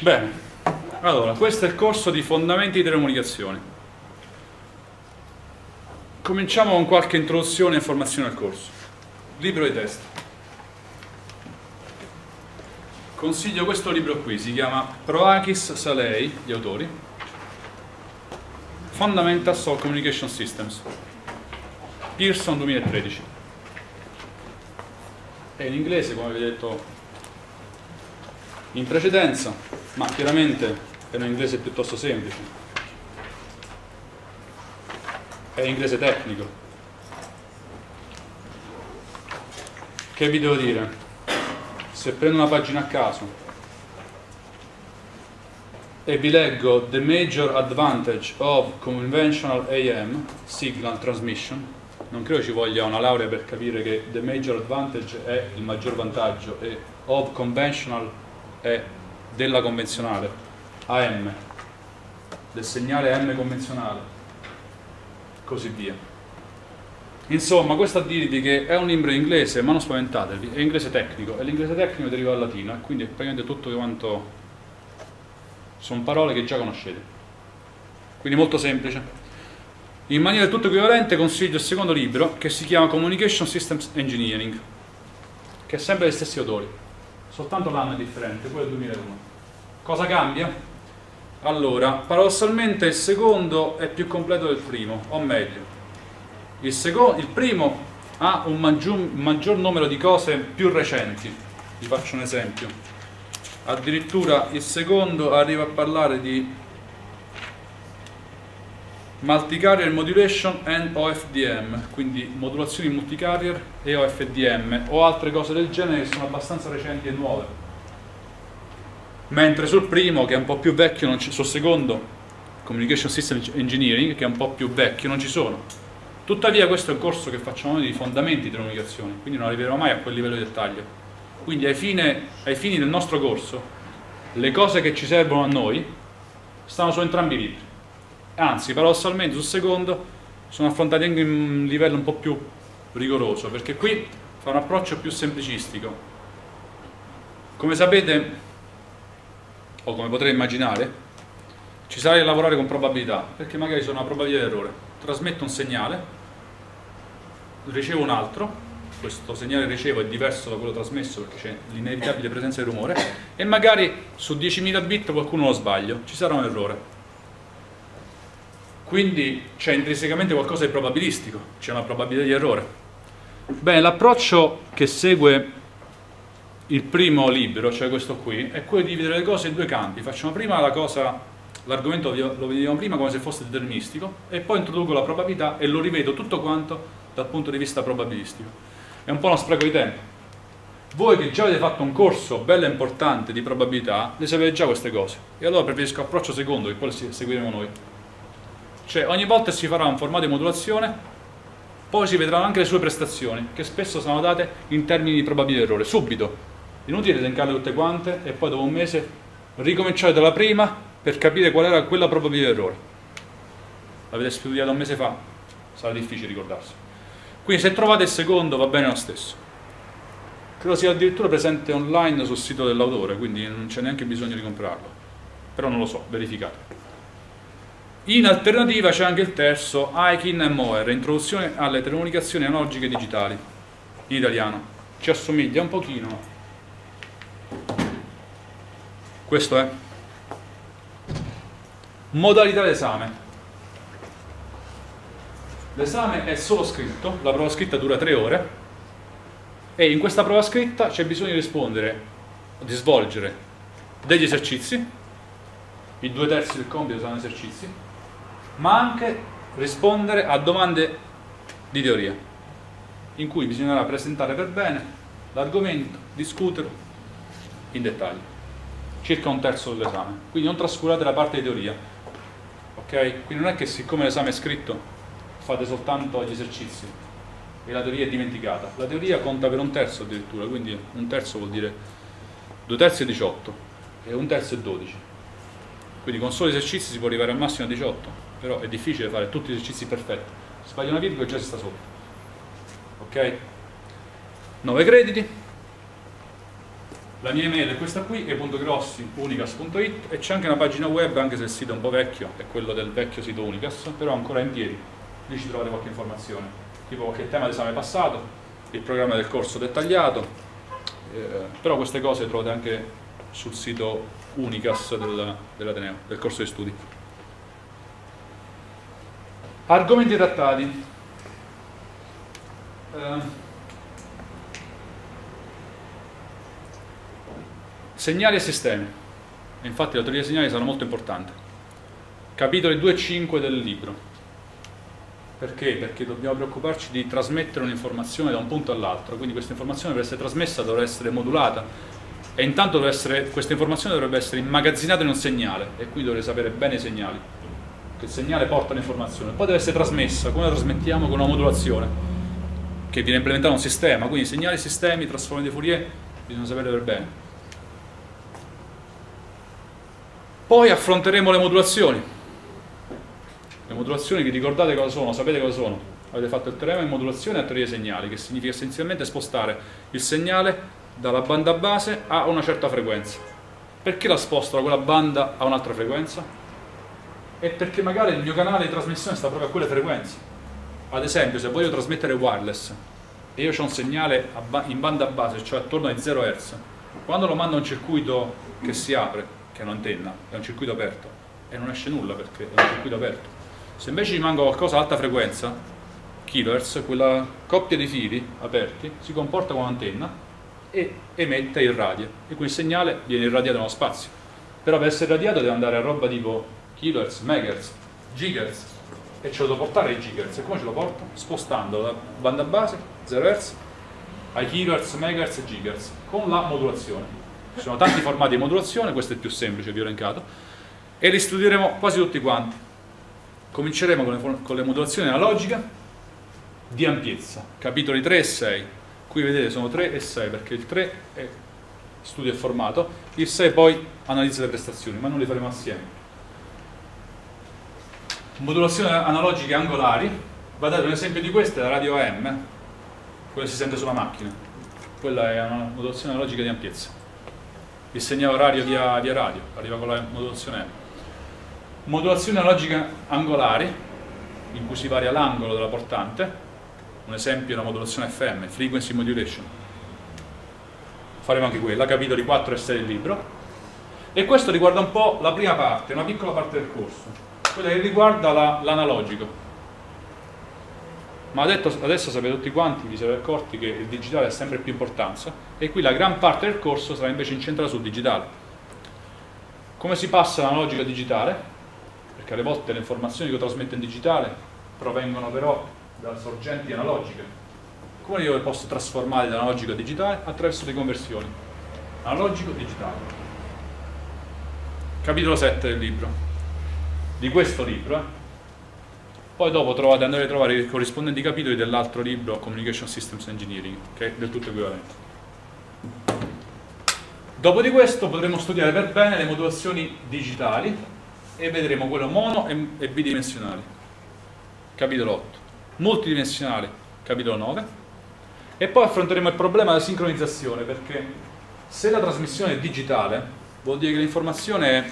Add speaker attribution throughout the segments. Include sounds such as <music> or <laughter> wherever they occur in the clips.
Speaker 1: Bene, allora, questo è il corso di fondamenti di telecomunicazioni. Cominciamo con qualche introduzione e informazione al corso. Libro di testo. Consiglio questo libro qui, si chiama Proakis Salei, gli autori, Fundamentals of Communication Systems, Pearson 2013. È in inglese, come vi ho detto in precedenza, ma chiaramente è un inglese piuttosto semplice. È inglese tecnico. Che vi devo dire? Se prendo una pagina a caso e vi leggo The Major Advantage of Conventional AM, Signal Transmission, non credo ci voglia una laurea per capire che The Major Advantage è il maggior vantaggio e of Conventional è della convenzionale, AM, del segnale AM convenzionale, così via. Insomma, questo a dirvi che è un libro in inglese, ma non spaventatevi, è inglese tecnico, e l'inglese tecnico deriva dal latino, quindi è praticamente tutto quanto sono parole che già conoscete. Quindi molto semplice. In maniera del tutto equivalente consiglio il secondo libro che si chiama Communication Systems Engineering, che è sempre degli stessi autori, soltanto l'anno è differente, quello è il 2001. Cosa cambia? Allora, paradossalmente il secondo è più completo del primo, o meglio, il, il primo ha un maggior, maggior numero di cose più recenti, vi faccio un esempio. Addirittura il secondo arriva a parlare di Multicarrier Modulation and OFDM, quindi modulazioni multicarrier e OFDM o altre cose del genere che sono abbastanza recenti e nuove. Mentre sul primo, che è un po' più vecchio, sul secondo, Communication System Engineering, che è un po' più vecchio, non ci sono. Tuttavia questo è un corso che facciamo noi di fondamenti di comunicazione, quindi non arriveremo mai a quel livello di dettaglio. Quindi ai, fine, ai fini del nostro corso, le cose che ci servono a noi stanno su entrambi i libri anzi paradossalmente sul secondo sono affrontati anche in un livello un po' più rigoroso perché qui fa un approccio più semplicistico. Come sapete o come potrei immaginare ci sarà da lavorare con probabilità perché magari sono una probabilità di errore. Trasmetto un segnale ricevo un altro questo segnale ricevo è diverso da quello trasmesso perché c'è l'inevitabile presenza di rumore e magari su 10.000 bit qualcuno lo sbaglio ci sarà un errore quindi c'è intrinsecamente qualcosa di probabilistico, c'è una probabilità di errore. Bene, l'approccio che segue il primo libro, cioè questo qui, è quello di dividere le cose in due campi. Facciamo prima la cosa, l'argomento lo vediamo prima come se fosse deterministico e poi introduco la probabilità e lo rivedo tutto quanto dal punto di vista probabilistico. È un po' uno spreco di tempo. Voi che già avete fatto un corso bello e importante di probabilità, le sapete già queste cose. E allora preferisco approccio secondo, che poi seguiremo noi. Cioè ogni volta si farà un formato di modulazione, poi si vedranno anche le sue prestazioni, che spesso sono date in termini di probabilità di errore, subito. Inutile elencarle tutte quante e poi dopo un mese ricominciare dalla prima per capire qual era quella probabilità di errore. L'avete studiato un mese fa, sarà difficile ricordarsi. Quindi se trovate il secondo va bene lo stesso. Credo sia addirittura presente online sul sito dell'autore, quindi non c'è neanche bisogno di comprarlo. Però non lo so, verificate. In alternativa c'è anche il terzo, Aikin e Moer, introduzione alle telecomunicazioni analogiche digitali, in italiano. Ci assomiglia un pochino. Questo è. Modalità d'esame. L'esame è solo scritto, la prova scritta dura tre ore e in questa prova scritta c'è bisogno di rispondere, di svolgere degli esercizi, i due terzi del compito saranno esercizi, ma anche rispondere a domande di teoria, in cui bisognerà presentare per bene l'argomento, discuterlo in dettaglio, circa un terzo dell'esame. Quindi non trascurate la parte di teoria, ok? Quindi non è che siccome l'esame è scritto fate soltanto gli esercizi e la teoria è dimenticata. La teoria conta per un terzo addirittura, quindi un terzo vuol dire due terzi è 18 e un terzo è 12. Quindi con soli esercizi si può arrivare al massimo a 18 però è difficile fare tutti gli esercizi perfetti. Sbaglia una virgola e già si sta sotto. Ok? 9 crediti. La mia email è questa qui, e.grossi.unicas.it e c'è anche una pagina web, anche se il sito è un po' vecchio, è quello del vecchio sito Unicas, però ancora in piedi, lì ci trovate qualche informazione, tipo qualche tema d'esame passato, il programma del corso dettagliato, eh, però queste cose le trovate anche sul sito Unicas del, dell'Ateneo, del corso di studi. Argomenti trattati. Eh, Segnali e sistemi. Infatti la teoria dei segnali sarà molto importante. Capitoli 2 e 5 del libro. Perché? Perché dobbiamo preoccuparci di trasmettere un'informazione da un punto all'altro, quindi questa informazione per essere trasmessa dovrà essere modulata e intanto essere, questa informazione dovrebbe essere immagazzinata in un segnale e qui dovrei sapere bene i segnali, che il segnale porta l'informazione, poi deve essere trasmessa, come la trasmettiamo? Con una modulazione che viene implementata un sistema, quindi segnali, sistemi, trasformi di Fourier, bisogna sapere per bene. Poi affronteremo le modulazioni. Le modulazioni vi ricordate cosa sono? Sapete cosa sono? Avete fatto il teorema in modulazione a teoria dei segnali, che significa essenzialmente spostare il segnale dalla banda base a una certa frequenza. Perché la sposto da quella banda a un'altra frequenza? È perché magari il mio canale di trasmissione sta proprio a quelle frequenze. Ad esempio, se voglio trasmettere wireless e io ho un segnale in banda base, cioè attorno ai 0 Hz, quando lo mando a un circuito che si apre, che è un'antenna, è un circuito aperto e non esce nulla perché è un circuito aperto. Se invece ci manca qualcosa ad alta frequenza, kHz, quella coppia di fili aperti si comporta come un'antenna e emette il radio e il segnale viene irradiato nello spazio. Però per essere irradiato deve andare a roba tipo kHz, megahertz, gigahertz e ce lo devo portare ai gigahertz. E come ce lo porto? Spostando la banda base 0 Hz ai kHz, megahertz e gigahertz con la modulazione. Ci sono tanti formati di modulazione, questo è il più semplice, vi ho elencato, e li studieremo quasi tutti quanti. Cominceremo con le, con le modulazioni analogiche di ampiezza, capitoli 3 e 6. Qui vedete sono 3 e 6 perché il 3 è studio il formato, il 6 poi analizza le prestazioni, ma non li faremo assieme. Modulazioni analogiche angolari, guardate un esempio di questa è la radio AM, quella si sente sulla macchina, quella è una modulazione analogica di ampiezza il segnale orario via, via radio, arriva con la modulazione M. Modulazione analogica angolari, in cui si varia l'angolo della portante, un esempio è la modulazione FM, Frequency Modulation. Faremo anche quella, capitoli 4 e 6 del libro. E questo riguarda un po' la prima parte, una piccola parte del corso, quella che riguarda l'analogico ma detto, adesso sapete tutti quanti, vi siete accorti che il digitale ha sempre più importanza e qui la gran parte del corso sarà invece incentrata sul digitale. Come si passa dall'analogico al digitale? Perché alle volte le informazioni che io trasmetto in digitale provengono però da sorgenti analogiche. Come io le posso trasformare da analogico a digitale? Attraverso le conversioni. Analogico-digitale. Capitolo 7 del libro. Di questo libro? Poi dopo trovate, andate a trovare i corrispondenti capitoli dell'altro libro, Communication Systems Engineering, che è del tutto equivalente. Dopo di questo potremo studiare per bene le modulazioni digitali e vedremo quello mono e, e bidimensionali, capitolo 8. Multidimensionali, capitolo 9. E poi affronteremo il problema della sincronizzazione, perché se la trasmissione è digitale, vuol dire che l'informazione è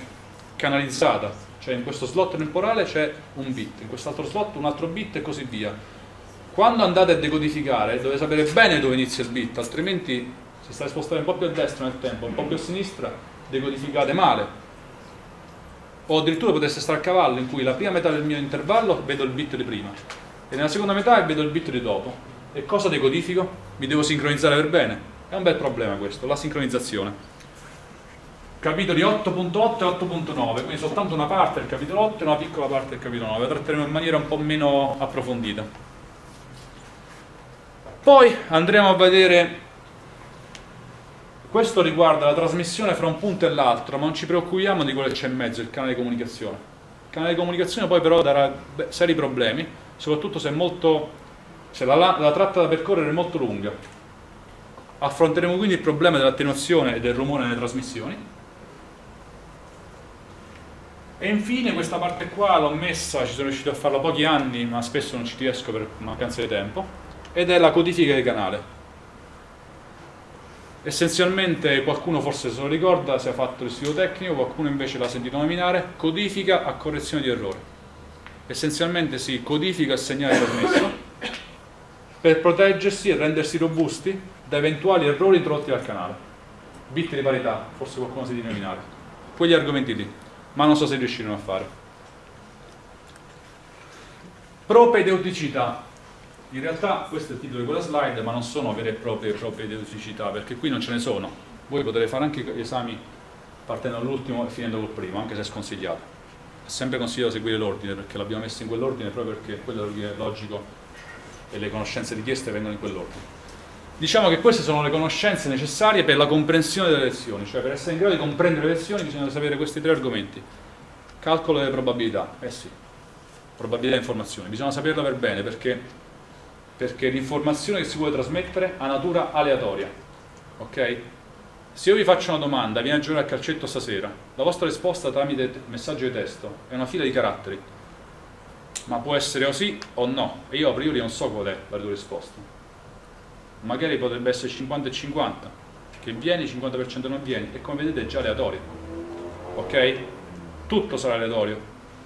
Speaker 1: canalizzata cioè in questo slot temporale c'è un bit, in quest'altro slot un altro bit e così via. Quando andate a decodificare dovete sapere bene dove inizia il bit, altrimenti se state spostando un po' più a destra nel tempo, un po' più a sinistra, decodificate male. O addirittura potreste stare a cavallo in cui la prima metà del mio intervallo vedo il bit di prima e nella seconda metà vedo il bit di dopo. E cosa decodifico? Mi devo sincronizzare per bene. È un bel problema questo, la sincronizzazione capitoli 8.8 e 8.9, quindi soltanto una parte del capitolo 8 e una piccola parte del capitolo 9, la tratteremo in maniera un po' meno approfondita. Poi andremo a vedere, questo riguarda la trasmissione fra un punto e l'altro, ma non ci preoccupiamo di quello che c'è in mezzo, il canale di comunicazione. Il canale di comunicazione poi però darà seri problemi, soprattutto se, molto, se la, la tratta da percorrere è molto lunga. Affronteremo quindi il problema dell'attenuazione e del rumore nelle trasmissioni e infine questa parte qua l'ho messa, ci sono riuscito a farla pochi anni, ma spesso non ci riesco per mancanza di tempo, ed è la codifica del canale. Essenzialmente qualcuno forse se lo ricorda, se ha fatto l'istituto tecnico, qualcuno invece l'ha sentito nominare, codifica a correzione di errore. Essenzialmente si codifica il segnale trasmesso per proteggersi e rendersi robusti da eventuali errori introdotti dal canale. Bit di parità, forse qualcuno si deve nominare. Quegli argomenti lì, ma non so se riuscirono a fare. Propedeuticità. In realtà questo è il titolo di quella slide, ma non sono vere e proprie propedeuticità, perché qui non ce ne sono. Voi potete fare anche gli esami partendo dall'ultimo e finendo col primo, anche se è sconsigliato. È sempre consigliato seguire l'ordine, perché l'abbiamo messo in quell'ordine proprio perché quello è logico e le conoscenze richieste vengono in quell'ordine. Diciamo che queste sono le conoscenze necessarie per la comprensione delle lezioni, cioè per essere in grado di comprendere le lezioni bisogna sapere questi tre argomenti. Calcolo delle probabilità, eh sì, probabilità e informazione, bisogna saperla per bene perché, perché l'informazione che si vuole trasmettere ha natura aleatoria, ok? Se io vi faccio una domanda, vieni a giocare a calcetto stasera, la vostra risposta tramite messaggio di testo è una fila di caratteri, ma può essere o sì o no, e io a priori non so qual è la tua risposta magari potrebbe essere 50 e 50, che vieni, 50% non vieni, e come vedete è già aleatorio, ok? Tutto sarà aleatorio,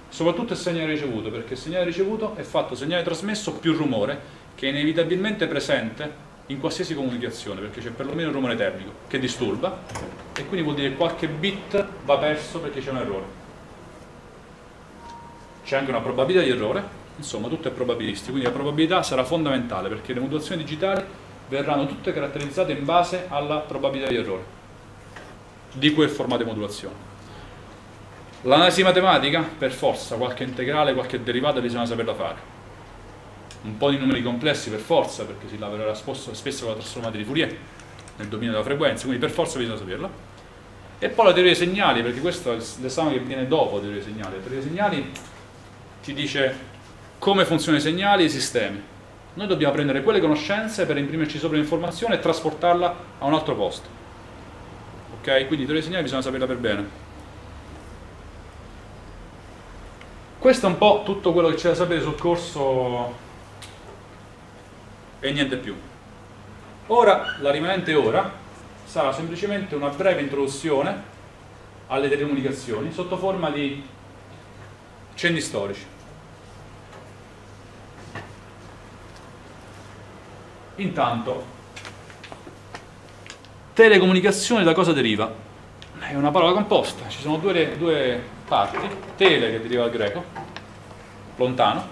Speaker 1: soprattutto il segnale ricevuto, perché il segnale ricevuto è fatto segnale trasmesso più rumore, che è inevitabilmente presente in qualsiasi comunicazione, perché c'è perlomeno il rumore termico, che disturba, e quindi vuol dire che qualche bit va perso perché c'è un errore. C'è anche una probabilità di errore, insomma tutto è probabilistico, quindi la probabilità sarà fondamentale perché le modulazioni digitali verranno tutte caratterizzate in base alla probabilità di errore di quel formato di modulazione. L'analisi matematica, per forza, qualche integrale, qualche derivata bisogna saperla fare. Un po' di numeri complessi per forza, perché si lavorerà spesso, con la trasformata di Fourier nel dominio della frequenza, quindi per forza bisogna saperla. E poi la teoria dei segnali, perché questo è l'esame che viene dopo la teoria dei segnali. La teoria dei segnali ti dice come funzionano i segnali e i sistemi noi dobbiamo prendere quelle conoscenze per imprimerci sopra l'informazione e trasportarla a un altro posto. Ok? Quindi teoria dei segnali bisogna saperla per bene. Questo è un po' tutto quello che c'è da sapere sul corso e niente più. Ora, la rimanente ora sarà semplicemente una breve introduzione alle telecomunicazioni sotto forma di cenni storici. Intanto, telecomunicazione da cosa deriva? È una parola composta, ci sono due, due parti, tele che deriva dal greco, lontano,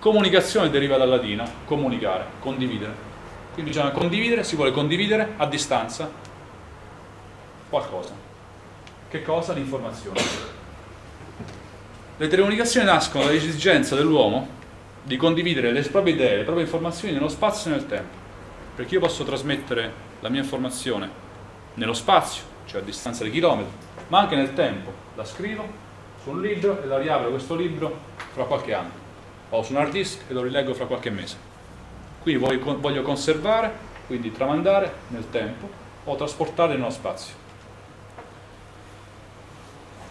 Speaker 1: comunicazione deriva dal latino, comunicare, condividere. Quindi bisogna condividere, si vuole condividere a distanza qualcosa. Che cosa? L'informazione. Le telecomunicazioni nascono dall'esigenza dell'uomo di condividere le proprie idee, le proprie informazioni nello spazio e nel tempo. Perché io posso trasmettere la mia informazione nello spazio, cioè a distanza di chilometri, ma anche nel tempo. La scrivo su un libro e la riapro questo libro fra qualche anno, o su un hard disk e lo rileggo fra qualche mese. Voglio, voglio conservare, quindi tramandare nel tempo o trasportare nello spazio.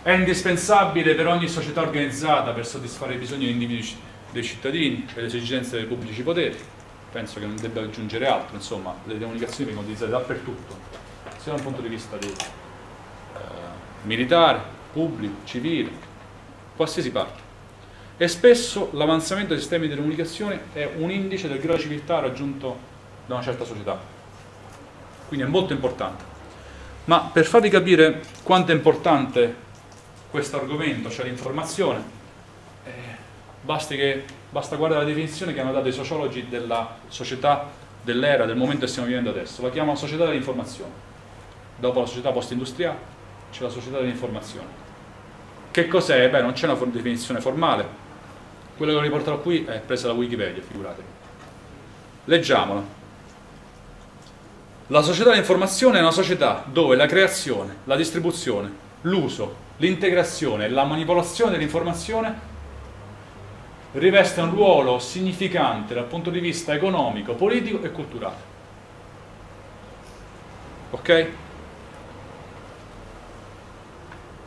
Speaker 1: È indispensabile per ogni società organizzata per soddisfare i bisogni degli individui dei cittadini, per le esigenze dei pubblici poteri, penso che non debba aggiungere altro, insomma le comunicazioni vengono utilizzate dappertutto, sia da un punto di vista di, eh, militare, pubblico, civile, qualsiasi parte. E spesso l'avanzamento dei sistemi di comunicazione è un indice del grado di civiltà raggiunto da una certa società. Quindi è molto importante. Ma per farvi capire quanto è importante questo argomento, cioè l'informazione, che, basta guardare la definizione che hanno dato i sociologi della società dell'era, del momento che stiamo vivendo adesso. La chiamano società dell'informazione. Dopo la società post-industriale c'è la società dell'informazione. Che cos'è? Beh, non c'è una definizione formale. Quello che ho riportato qui è presa da Wikipedia, figuratevi. Leggiamola. La società dell'informazione è una società dove la creazione, la distribuzione, l'uso, l'integrazione e la manipolazione dell'informazione riveste un ruolo significante dal punto di vista economico, politico e culturale. Ok?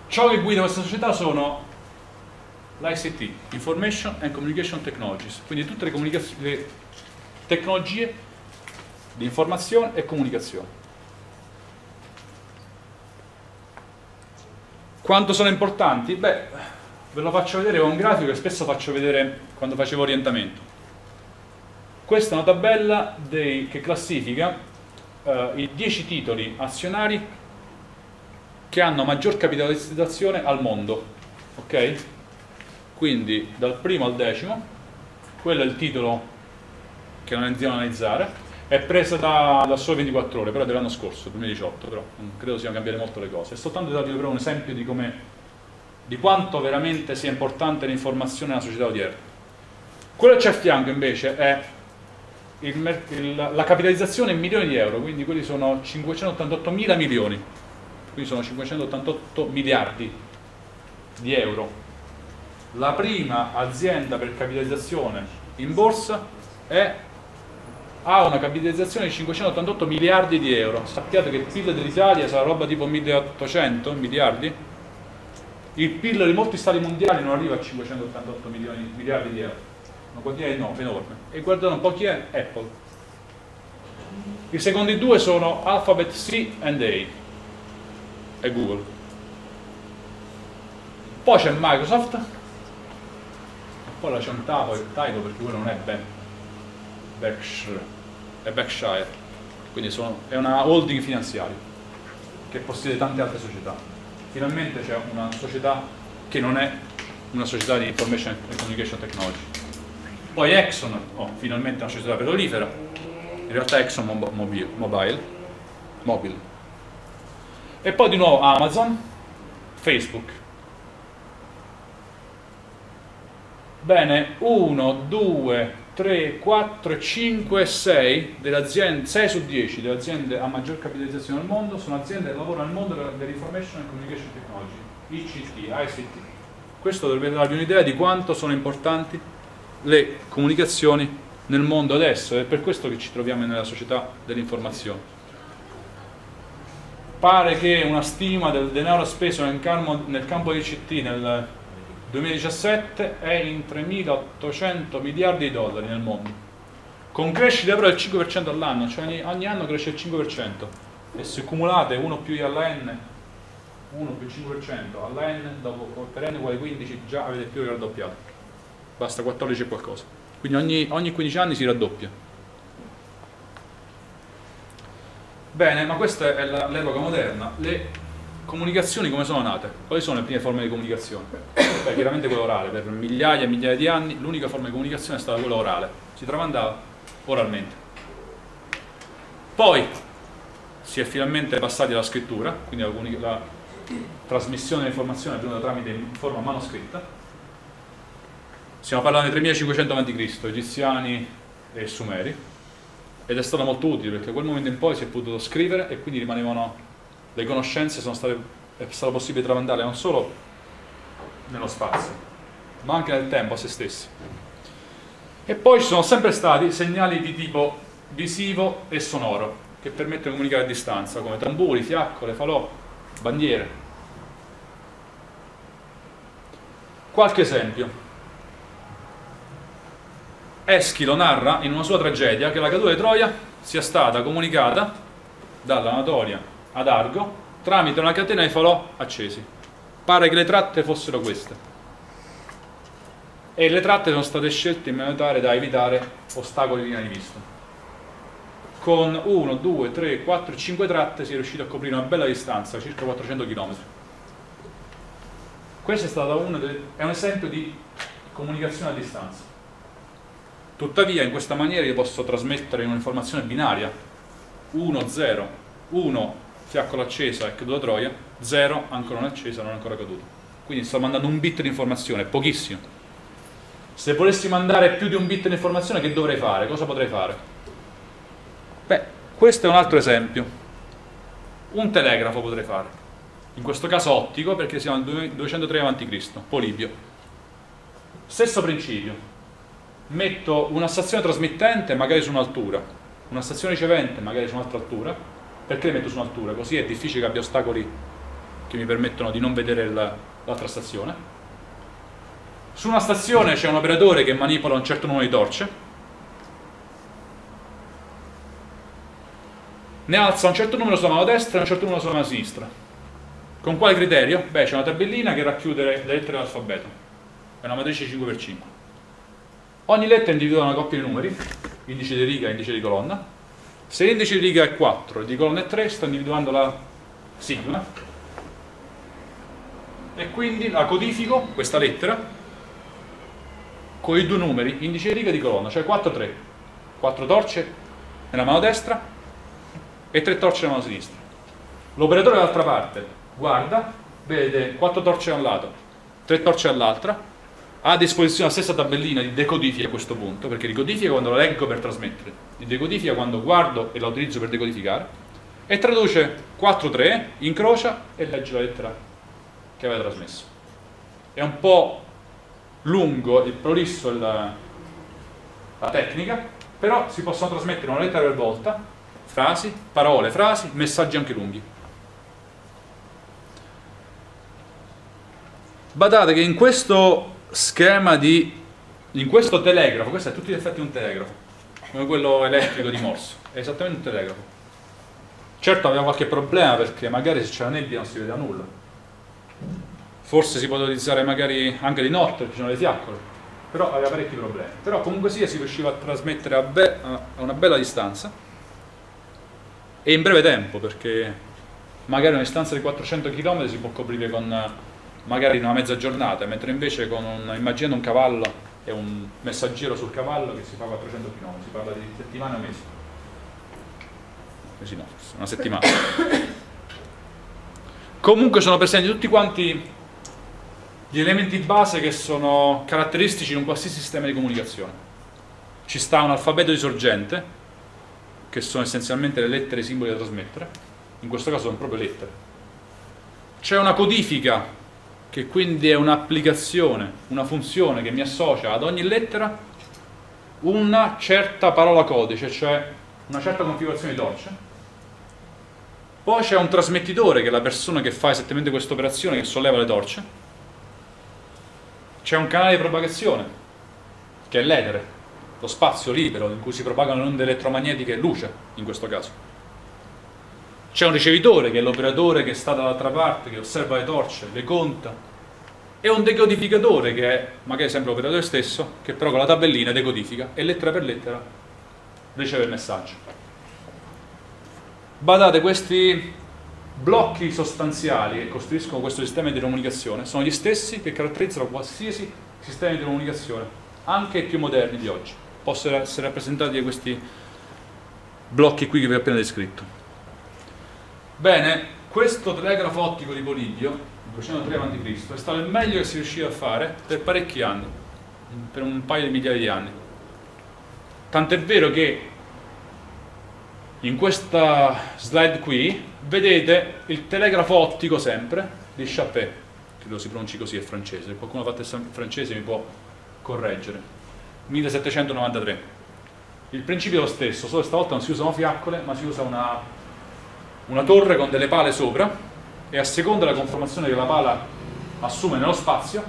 Speaker 1: Ciò che guida questa società sono l'ICT, Information and Communication Technologies, quindi tutte le, le tecnologie di informazione e comunicazione. Quanto sono importanti? Beh, ve lo faccio vedere con un grafico che spesso faccio vedere quando facevo orientamento. Questa è una tabella dei, che classifica eh, i 10 titoli azionari che hanno maggior capitalizzazione al mondo. Ok? Quindi dal primo al decimo, quello è il titolo che andiamo a analizzare è presa da, da solo 24 ore, però dell'anno scorso, 2018, però non credo siano cambiate molto le cose. È soltanto darvi però un esempio di, di quanto veramente sia importante l'informazione nella società odierna. Quello che c'è a fianco invece è il, il, la capitalizzazione in milioni di euro, quindi quelli sono 588 mila milioni, quindi sono 588 miliardi di euro. La prima azienda per capitalizzazione in borsa è ha una capitalizzazione di 588 miliardi di euro. Sappiate che il PIL dell'Italia sarà roba tipo 1800 miliardi? Il PIL di molti stati mondiali non arriva a 588 milioni, miliardi di euro. Una quantità enorme, enorme. E guardate un po' chi è Apple. I secondi due sono Alphabet C and A e Google. Poi c'è Microsoft, e poi la c'è un title perché quello non è ben Berkshire, è Berkshire, quindi sono, è una holding finanziaria che possiede tante altre società. Finalmente c'è una società che non è una società di information and communication technology. Poi Exxon, oh, finalmente una società petrolifera, in realtà Exxon Mobile, mobile, mobile. E poi di nuovo Amazon, Facebook. Bene, 1, 2, 3, 4, 5 6 delle aziende, 6 su 10 delle aziende a maggior capitalizzazione al mondo sono aziende che lavorano nel mondo dell'information and communication technology, ICT, ICT. Questo dovrebbe darvi un'idea di quanto sono importanti le comunicazioni nel mondo adesso ed è per questo che ci troviamo nella società dell'informazione. Pare che una stima del denaro speso nel campo, nel campo ICT nel 2017 è in 3.800 miliardi di dollari nel mondo. Con crescita però del 5% all'anno cioè ogni, ogni, anno cresce il 5% e se cumulate 1 più alla n 1 più 5% alla n dopo, per n uguale 15 già avete più che raddoppiato. Basta 14 e qualcosa. Quindi ogni, ogni 15 anni si raddoppia. Bene ma questa è l'epoca moderna. Le Comunicazioni come sono nate? Quali sono le prime forme di comunicazione? Beh, chiaramente quella orale, per migliaia e migliaia di anni l'unica forma di comunicazione è stata quella orale, si tramandava oralmente. Poi si è finalmente passati alla scrittura, quindi la, la trasmissione dell'informazione è venuta tramite forma manoscritta. Stiamo parlando di 3500 a.C., egiziani e sumeri, ed è stato molto utile perché da quel momento in poi si è potuto scrivere e quindi rimanevano le conoscenze sono state, è stato possibile tramandarle non solo nello spazio, ma anche nel tempo a se stessi. E poi ci sono sempre stati segnali di tipo visivo e sonoro, che permettono di comunicare a distanza, come tamburi, fiaccole, falò, bandiere. Qualche esempio. Eschilo narra in una sua tragedia che la caduta di Troia sia stata comunicata dall'Anatolia ad Argo tramite una catena di falò accesi. Pare che le tratte fossero queste. E le tratte sono state scelte in maniera tale da evitare ostacoli di vista. Con 1, 2, 3, 4, 5 tratte si è riuscito a coprire una bella distanza, circa 400 km. Questo è, stato dei, è un esempio di comunicazione a distanza. Tuttavia in questa maniera io posso trasmettere un'informazione binaria 1, 0, 1, fiaccola accesa è caduta Troia, 0 ancora non accesa, non è ancora caduta. Quindi sto mandando un bit di informazione, pochissimo. Se volessi mandare più di un bit di informazione, che dovrei fare? Cosa potrei fare? Beh, questo è un altro esempio. Un telegrafo potrei fare. In questo caso ottico, perché siamo al 203 a.C., Polibio. Stesso principio. Metto una stazione trasmittente magari su un'altura, una stazione ricevente magari su un'altra altura, perché le metto su un'altura? Così è difficile che abbia ostacoli che mi permettono di non vedere l'altra stazione. Su una stazione c'è un operatore che manipola un certo numero di torce, ne alza un certo numero sulla mano destra e un certo numero sulla mano sinistra. Con quale criterio? Beh, c'è una tabellina che racchiude le lettere dell'alfabeto, è una matrice 5x5. Ogni lettera individua una coppia di numeri, indice di riga e indice di colonna. Se l'indice di riga è 4 e di colonna è 3, sto individuando la sigla. E quindi la codifico, questa lettera, con i due numeri, indice di riga e di colonna, cioè 4 3. 4 torce nella mano destra e 3 torce nella mano sinistra. L'operatore dall'altra parte guarda, vede quattro torce da un lato, tre torce dall'altra, ha a disposizione la stessa tabellina di decodifica a questo punto, perché ricodifica quando la leggo per trasmettere, di decodifica quando guardo e la utilizzo per decodificare, e traduce 4-3, incrocia e legge la lettera che aveva trasmesso. È un po' lungo e prolisso la, la tecnica, però si possono trasmettere una lettera per volta, frasi, parole, frasi, messaggi anche lunghi. Badate che in questo schema di... in questo telegrafo, questo è a tutti gli effetti un telegrafo, come quello elettrico di Morse, è esattamente un telegrafo. Certo abbiamo qualche problema perché magari se c'è la nebbia non si vede nulla. Forse si può utilizzare magari anche di notte ci sono le fiaccole, però aveva parecchi problemi. Però comunque sia si riusciva a trasmettere a, a una bella distanza e in breve tempo perché magari una distanza di 400 km si può coprire con magari in una mezza giornata, mentre invece con un, immaginando un cavallo e un messaggero sul cavallo che si fa 400 km, si parla di settimane o mesi. Mesi no, una settimana. <coughs> Comunque sono presenti tutti quanti gli elementi base che sono caratteristici in un qualsiasi sistema di comunicazione. Ci sta un alfabeto di sorgente, che sono essenzialmente le lettere e i simboli da trasmettere, in questo caso sono proprio lettere. C'è una codifica che quindi è un'applicazione, una funzione che mi associa ad ogni lettera una certa parola codice, cioè una certa configurazione di torce. Poi c'è un trasmettitore che è la persona che fa esattamente questa operazione, che solleva le torce. C'è un canale di propagazione, che è l'etere, lo spazio libero in cui si propagano le onde elettromagnetiche e luce, in questo caso. C'è un ricevitore che è l'operatore che sta dall'altra parte, che osserva le torce, le conta, e un decodificatore che è magari sempre l'operatore stesso, che però con la tabellina decodifica e lettera per lettera riceve il messaggio. Badate, questi blocchi sostanziali che costruiscono questo sistema di comunicazione sono gli stessi che caratterizzano qualsiasi sistema di comunicazione, anche i più moderni di oggi. Possono essere rappresentati da questi blocchi qui che vi ho appena descritto. Bene, questo telegrafo ottico di Polidio, 203 a.C., è stato il meglio che si riusciva a fare per parecchi anni, per un paio di migliaia di anni. Tant'è vero che in questa slide qui vedete il telegrafo ottico sempre di Chappé, credo si pronunci così, è francese, se qualcuno ha fatto il francese mi può correggere, 1793. Il principio è lo stesso, solo stavolta non si usano fiaccole, ma si usa una una torre con delle pale sopra e a seconda della conformazione che la pala assume nello spazio,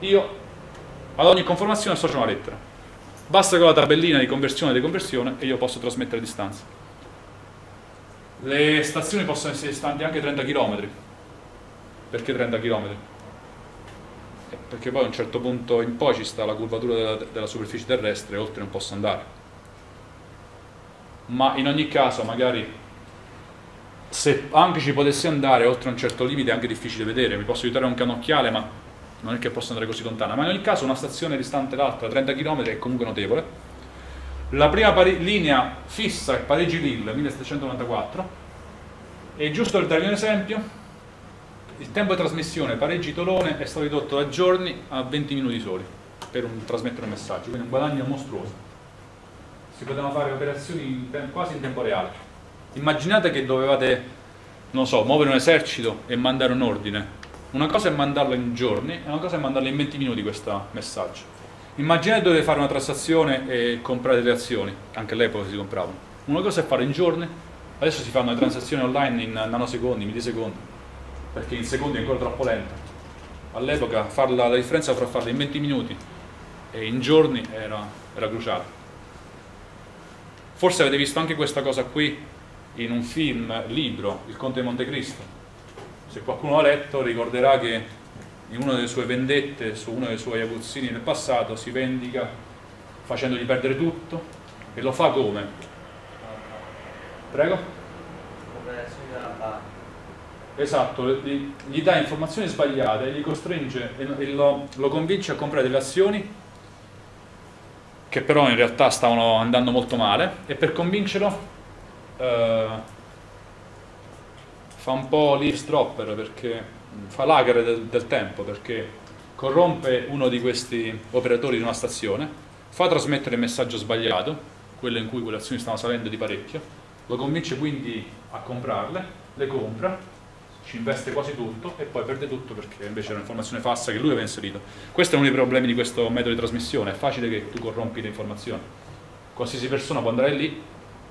Speaker 1: io ad ogni conformazione associo una lettera. Basta con la tabellina di conversione e deconversione e io posso trasmettere a distanza. Le stazioni possono essere distanti anche 30 km. Perché 30 km? Eh, perché poi a un certo punto in poi ci sta la curvatura della, della superficie terrestre e oltre non posso andare. Ma in ogni caso magari se anche ci potessi andare oltre un certo limite è anche difficile vedere, mi posso aiutare un canocchiale ma non è che posso andare così lontana, ma in ogni caso una stazione distante dall'altra, 30 km, è comunque notevole. La prima linea fissa è Parigi-Lille, 1794, e giusto per darvi un esempio, il tempo di trasmissione Parigi-Tolone è stato ridotto da giorni a 20 minuti soli per un, trasmettere un messaggio, quindi un guadagno mostruoso. Si potevano fare operazioni in, quasi in tempo reale. Immaginate che dovevate, non so, muovere un esercito e mandare un ordine. Una cosa è mandarlo in giorni e una cosa è mandarlo in 20 minuti questo messaggio. Immaginate dovete fare una transazione e comprare delle azioni, anche all'epoca si compravano. Una cosa è fare in giorni, adesso si fanno le transazioni online in nanosecondi, millisecondi, perché in secondi è ancora troppo lento. All'epoca la differenza tra farla in 20 minuti e in giorni era, era cruciale. Forse avete visto anche questa cosa qui in un film, libro, Il Conte di Montecristo, se qualcuno l'ha letto ricorderà che in una delle sue vendette su uno dei suoi aguzzini nel passato si vendica facendogli perdere tutto e lo fa come? Prego?
Speaker 2: Operazioni della banca.
Speaker 1: Esatto, gli, dà informazioni sbagliate, gli costringe e lo, lo convince a comprare delle azioni che però in realtà stavano andando molto male e per convincerlo fa un po' l'eavesdropper perché fa l'agere del, del tempo perché corrompe uno di questi operatori di una stazione, fa trasmettere il messaggio sbagliato, quello in cui quelle azioni stavano salendo di parecchio, lo convince quindi a comprarle, le compra ci investe quasi tutto e poi perde tutto perché invece era un'informazione falsa che lui aveva inserito. Questo è uno dei problemi di questo metodo di trasmissione, è facile che tu corrompi le informazioni. Qualsiasi persona può andare lì,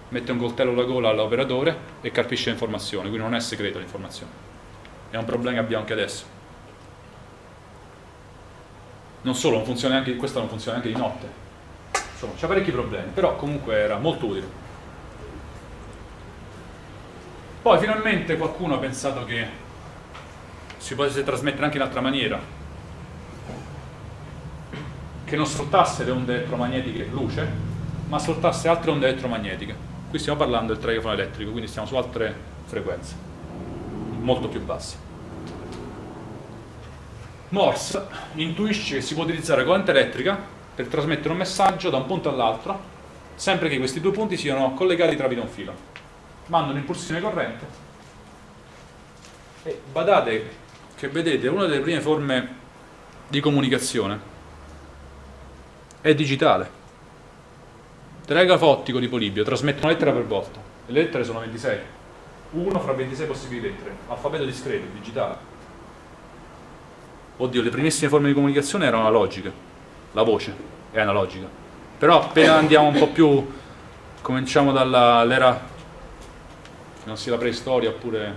Speaker 1: mette un coltello alla gola all'operatore e carpisce l'informazione, quindi non è segreta l'informazione. È un problema che abbiamo anche adesso. Non solo, non anche, questo non funziona anche di notte. Insomma, c'è parecchi problemi, però comunque era molto utile. Poi finalmente qualcuno ha pensato che si potesse trasmettere anche in altra maniera, che non sfruttasse le onde elettromagnetiche luce, ma sfruttasse altre onde elettromagnetiche. Qui stiamo parlando del telefono elettrico, quindi stiamo su altre frequenze, molto più basse. Morse intuisce che si può utilizzare corrente elettrica per trasmettere un messaggio da un punto all'altro, sempre che questi due punti siano collegati tramite un filo. Mando un'impulsione corrente. E badate che vedete una delle prime forme di comunicazione è digitale telegrafo ottico di Polibio trasmette una lettera per volta. Le lettere sono 26 uno fra 26 possibili lettere. Alfabeto discreto, digitale. Oddio, le primissime forme di comunicazione erano analogiche. La voce è analogica. Però appena andiamo un po' più cominciamo dall'era non sia la preistoria oppure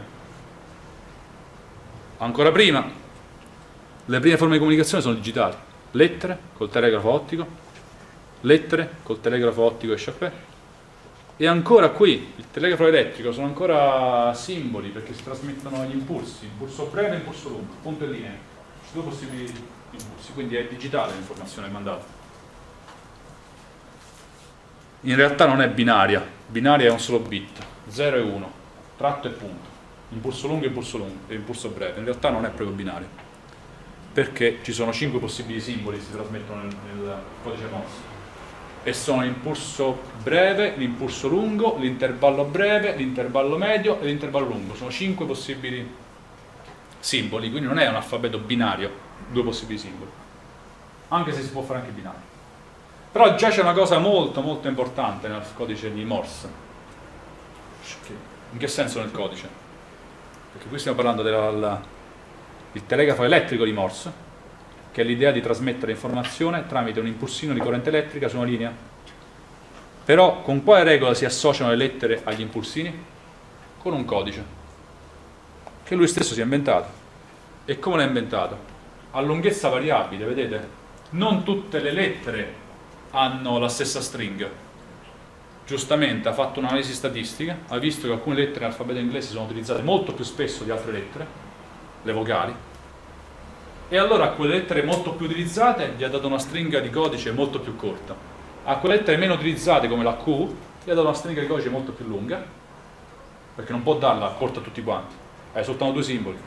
Speaker 1: ancora prima, le prime forme di comunicazione sono digitali, lettere col telegrafo ottico, lettere col telegrafo ottico e Chappé e ancora qui il telegrafo elettrico sono ancora simboli perché si trasmettono gli impulsi, impulso breve e impulso lungo, punto e linea, due possibili impulsi, quindi è digitale l'informazione mandata. In realtà non è binaria, binaria è un solo bit, 0 e 1 tratto e punto, impulso lungo e impulso, lungo, e impulso breve, in realtà non è proprio binario, perché ci sono cinque possibili simboli che si trasmettono nel, nel codice Morse e sono l'impulso breve, l'impulso lungo, l'intervallo breve, l'intervallo medio e l'intervallo lungo, sono cinque possibili simboli, quindi non è un alfabeto binario, due possibili simboli, anche se si può fare anche binario. Però già c'è una cosa molto molto importante nel codice di Morse, in che senso nel codice? Perché qui stiamo parlando del telegrafo elettrico di Morse, che è l'idea di trasmettere informazione tramite un impulsino di corrente elettrica su una linea. Però con quale regola si associano le lettere agli impulsini? Con un codice, che lui stesso si è inventato. E come l'ha inventato? A lunghezza variabile, vedete? Non tutte le lettere hanno la stessa stringa giustamente ha fatto un'analisi statistica, ha visto che alcune lettere nell'alfabeto inglese sono utilizzate molto più spesso di altre lettere, le vocali, e allora a quelle lettere molto più utilizzate gli ha dato una stringa di codice molto più corta, a quelle lettere meno utilizzate come la Q gli ha dato una stringa di codice molto più lunga, perché non può darla corta a tutti quanti, hai soltanto due simboli.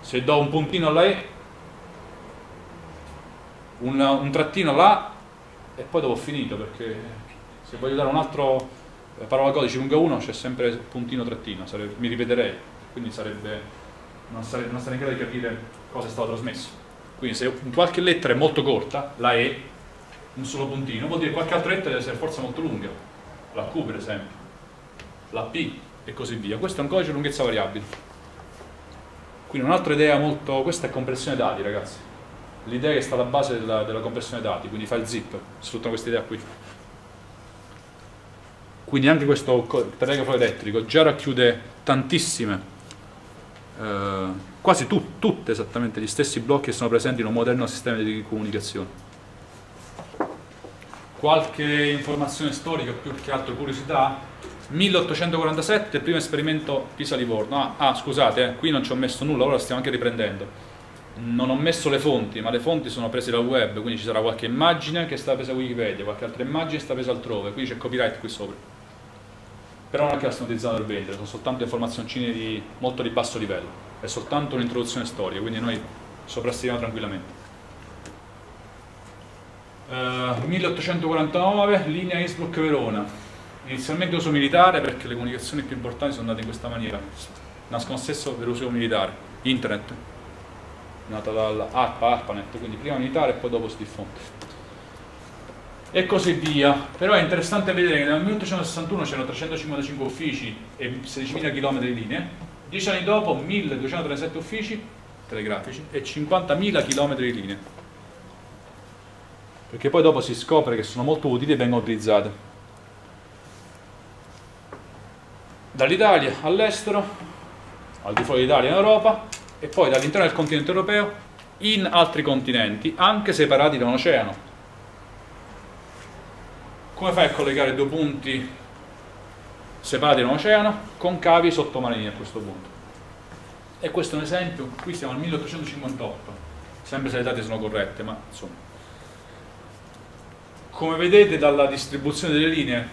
Speaker 1: Se do un puntino alla E, un, un trattino alla A, e poi dopo ho finito perché se voglio dare un altro eh, parola codice lunga 1 c'è sempre puntino trattino, sarebbe, mi ripeterei, quindi sarebbe, non, sarebbe, non sarei in grado di capire cosa è stato trasmesso. Quindi se qualche lettera è molto corta, la E, un solo puntino, vuol dire che qualche altra lettera deve essere forse molto lunga, la Q per esempio, la P e così via. Questo è un codice di lunghezza variabile. Quindi un'altra idea molto, questa è compressione dati ragazzi, l'idea che sta alla base della, della compressione dati, quindi file zip, sfruttano questa idea qui. Quindi anche questo telegrafo elettrico già racchiude tantissime, eh, quasi tu, tutte esattamente gli stessi blocchi che sono presenti in un moderno sistema di comunicazione. Qualche informazione storica, più che altro curiosità, 1847 il primo esperimento Pisa-Livorno. Ah, ah, scusate, eh, qui non ci ho messo nulla, ora stiamo anche riprendendo. Non ho messo le fonti, ma le fonti sono prese dal web, quindi ci sarà qualche immagine che sta presa a Wikipedia, qualche altra immagine sta presa altrove, quindi c'è copyright qui sopra. Però non è che la stanno utilizzando per vendere, sono soltanto informazioncine di, molto di basso livello, è soltanto un'introduzione storica, quindi noi soprastiamo tranquillamente. Uh, 1849, linea Innsbruck-Verona. Inizialmente uso militare perché le comunicazioni più importanti sono andate in questa maniera. Nascono stesso per uso militare. Internet nata dall'ARPA, ARPANET quindi prima militare e poi dopo si diffonde. E così via. Però è interessante vedere che nel 1861 c'erano 355 uffici e 16.000 km di linee dieci anni dopo 1237 uffici telegrafici e 50.000 km di linee perché poi dopo si scopre che sono molto utili e vengono utilizzate dall'Italia all'estero, al di fuori d'Italia in Europa e poi dall'interno del continente europeo in altri continenti, anche separati da un oceano. Come fai a collegare due punti separati da un oceano con cavi sottomarini a questo punto? E questo è un esempio, qui siamo nel 1858, sempre se le date sono corrette, ma insomma. Come vedete dalla distribuzione delle linee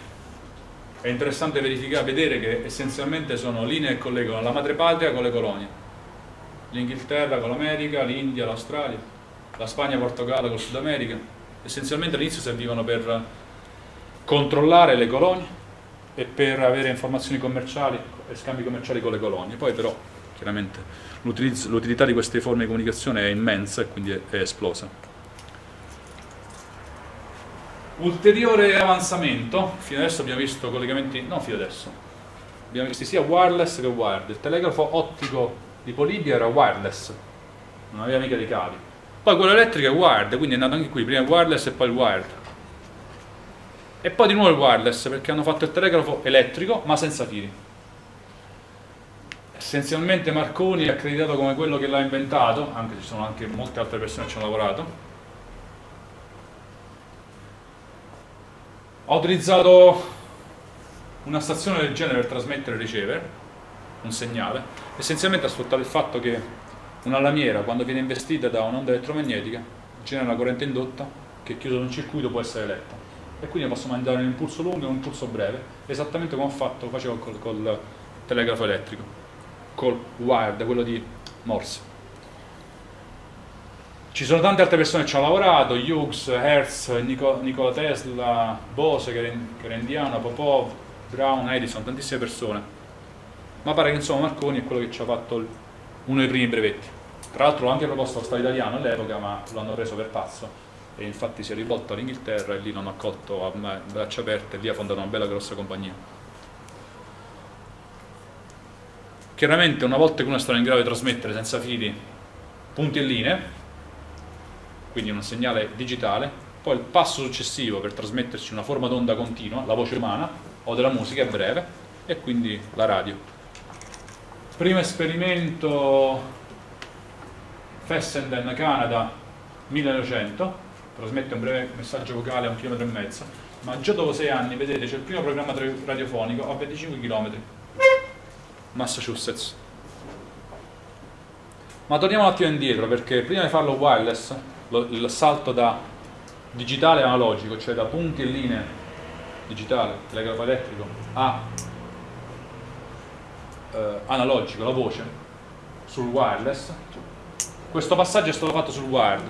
Speaker 1: è interessante vedere che essenzialmente sono linee che collegano la madrepatria con le colonie. L'Inghilterra con l'America, l'India, l'Australia, la Spagna, Portogallo con il Sud America. Essenzialmente all'inizio servivano per controllare le colonie e per avere informazioni commerciali e scambi commerciali con le colonie. Poi però chiaramente l'utilità di queste forme di comunicazione è immensa e quindi è, è esplosa. Ulteriore avanzamento, fino adesso abbiamo visto collegamenti, non fino adesso, abbiamo visto sia wireless che wired. Il telegrafo ottico di Polibia era wireless, non aveva mica dei cavi. Poi quello elettrico è wired, quindi è nato anche qui, prima il wireless e poi il wired. E poi di nuovo il wireless, perché hanno fatto il telegrafo elettrico ma senza fili. Essenzialmente Marconi è accreditato come quello che l'ha inventato, anche se ci sono anche molte altre persone che ci hanno lavorato. Ho utilizzato una stazione del genere per trasmettere e ricevere un segnale, essenzialmente ha sfruttato il fatto che una lamiera quando viene investita da un'onda elettromagnetica genera una corrente indotta che chiusa in un circuito può essere letta e quindi posso mandare un impulso lungo e un impulso breve, esattamente come ho fatto, facevo col, col telegrafo elettrico, col wired, quello di Morse. Ci sono tante altre persone che ci hanno lavorato, Hughes, Hertz, Nico, Nikola Tesla, Bose che era indiano, Popov, Brown, Edison, tantissime persone. Ma pare che insomma Marconi è quello che ci ha fatto uno dei primi brevetti. Tra l'altro l'ho anche proposto allo Stato italiano all'epoca, ma lo hanno preso per pazzo. E infatti si è rivolto all'Inghilterra e lì l'hanno accolto a braccia aperte e lì ha fondato una bella grossa compagnia. Chiaramente una volta che uno è stato in grado di trasmettere senza fili punti e linee, quindi un segnale digitale, poi il passo successivo per trasmetterci una forma d'onda continua, la voce umana o della musica è breve e quindi la radio. Primo esperimento Fessenden, Canada, 1900, trasmette un breve messaggio vocale a un chilometro e mezzo, ma già dopo sei anni, vedete, c'è il primo programma radiofonico a 25 km, Massachusetts. Ma torniamo un attimo indietro, perché prima di farlo wireless, il salto da digitale analogico, cioè da punti e linee digitale, telegrafo elettrico, a eh, analogico, la voce, sul wireless, questo passaggio è stato fatto sul wired,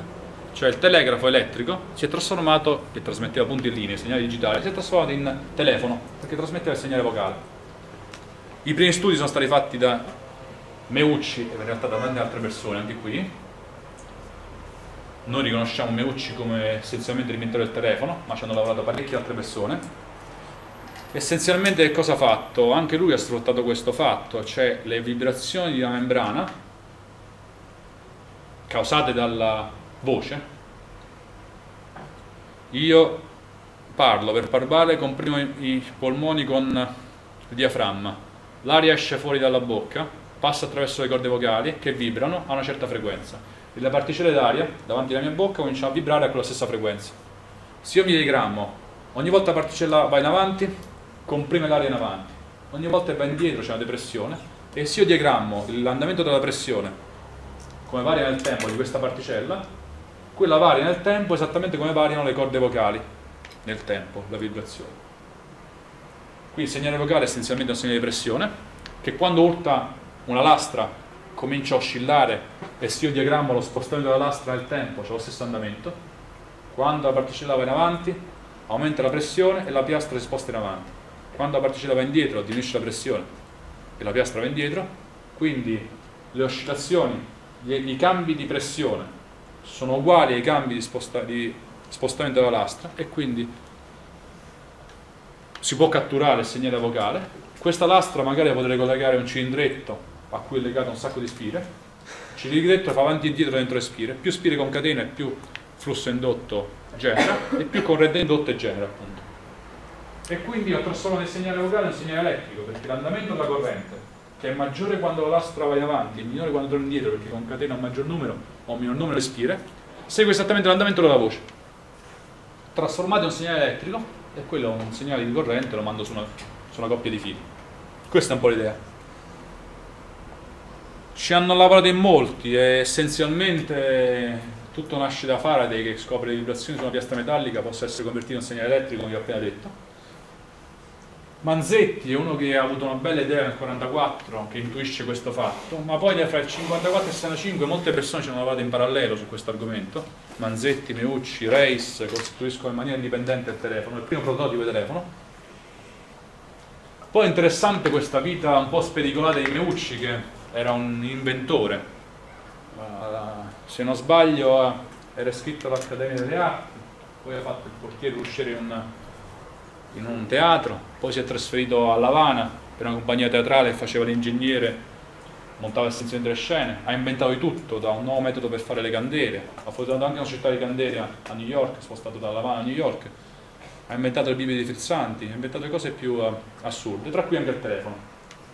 Speaker 1: cioè il telegrafo elettrico si è trasformato, che trasmetteva punti e linee, segnale digitale, si è trasformato in telefono, perché trasmetteva il segnale vocale. I primi studi sono stati fatti da Meucci e in realtà da tante altre persone, anche qui, noi riconosciamo Meucci come essenzialmente l'inventore del telefono, ma ci hanno lavorato parecchie altre persone. Essenzialmente che cosa ha fatto? Anche lui ha sfruttato questo fatto, cioè le vibrazioni di una membrana causate dalla voce. Io parlo, per parlare comprimo i polmoni con il diaframma, l'aria esce fuori dalla bocca, passa attraverso le corde vocali che vibrano a una certa frequenza le particelle d'aria davanti alla mia bocca cominciano a vibrare a quella stessa frequenza. Se io mi diagrammo, ogni volta la particella va in avanti, comprime l'aria in avanti. ogni volta che va indietro c'è una depressione e se io diagrammo l'andamento della pressione come varia nel tempo di questa particella, quella varia nel tempo esattamente come variano le corde vocali nel tempo, la vibrazione. Qui il segnale vocale è essenzialmente un segnale di pressione che quando urta una lastra comincia a oscillare e se io diagrammo lo spostamento della lastra nel tempo, c'è lo stesso andamento. Quando la particella va in avanti, aumenta la pressione e la piastra si sposta in avanti. Quando la particella va indietro, diminuisce la pressione e la piastra va indietro. Quindi le oscillazioni, i cambi di pressione sono uguali ai cambi di, sposta di spostamento della lastra e quindi si può catturare il segnale vocale. Questa lastra magari la potrei collegare a un cilindretto a cui è legato un sacco di spire. Il cilindretto fa avanti e indietro dentro le spire. Più spire con catena e più flusso indotto genera e più corrente indotta genera appunto. E quindi ho trasformato il segnale vocale in segnale elettrico perché l'andamento della corrente che è maggiore quando la lastra va in avanti minore quando torna indietro perché concatena un maggior numero o un minor numero di spire, segue esattamente l'andamento della voce. Trasformato in un segnale elettrico e quello è un segnale di corrente, lo mando su una, su una coppia di fili. Questa è un po' l'idea. Ci hanno lavorato in molti e essenzialmente tutto nasce da Faraday che scopre le vibrazioni su una piastra metallica possa essere convertito in segnale elettrico come vi ho appena detto Manzetti è uno che ha avuto una bella idea nel 1944, che intuisce questo fatto, ma poi fra il 1954 e il 1965 molte persone ci hanno lavorato in parallelo su questo argomento. Manzetti, Meucci, Reis costituiscono in maniera indipendente il telefono, il primo prototipo di telefono. Poi è interessante questa vita un po' spericolata di Meucci, che era un inventore. Se non sbaglio era iscritto all'Accademia delle Arti, poi ha fatto il portiere uscire in un in un teatro, poi si è trasferito a Lavana per una compagnia teatrale, faceva l'ingegnere, montava essenzialmente le scene, ha inventato di tutto, da un nuovo metodo per fare le candele, ha fondato anche una città di candele a New York, spostato da Lavana a New York, ha inventato le bibite frizzanti, ha inventato le cose più uh, assurde, tra cui anche il telefono.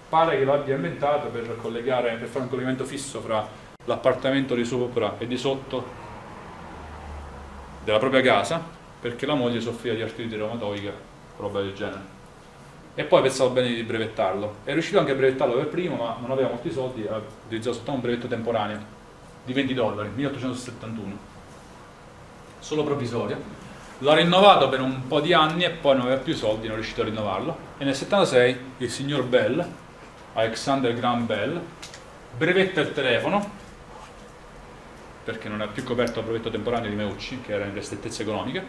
Speaker 1: Pare che l'abbia inventato per, per fare un collegamento fisso fra l'appartamento di sopra e di sotto della propria casa, perché la moglie soffriva di artrite reumatoica roba del genere. E poi pensavo bene di brevettarlo. È riuscito anche a brevettarlo per primo, ma non aveva molti soldi, ha utilizzato soltanto un brevetto temporaneo di 20 dollari, 1871. Solo provvisorio. L'ha rinnovato per un po' di anni e poi non aveva più soldi, non è riuscito a rinnovarlo. E nel 76 il signor Bell, Alexander Graham Bell, brevetta il telefono perché non è più coperto il brevetto temporaneo di Meucci, che era in restrettezze economiche,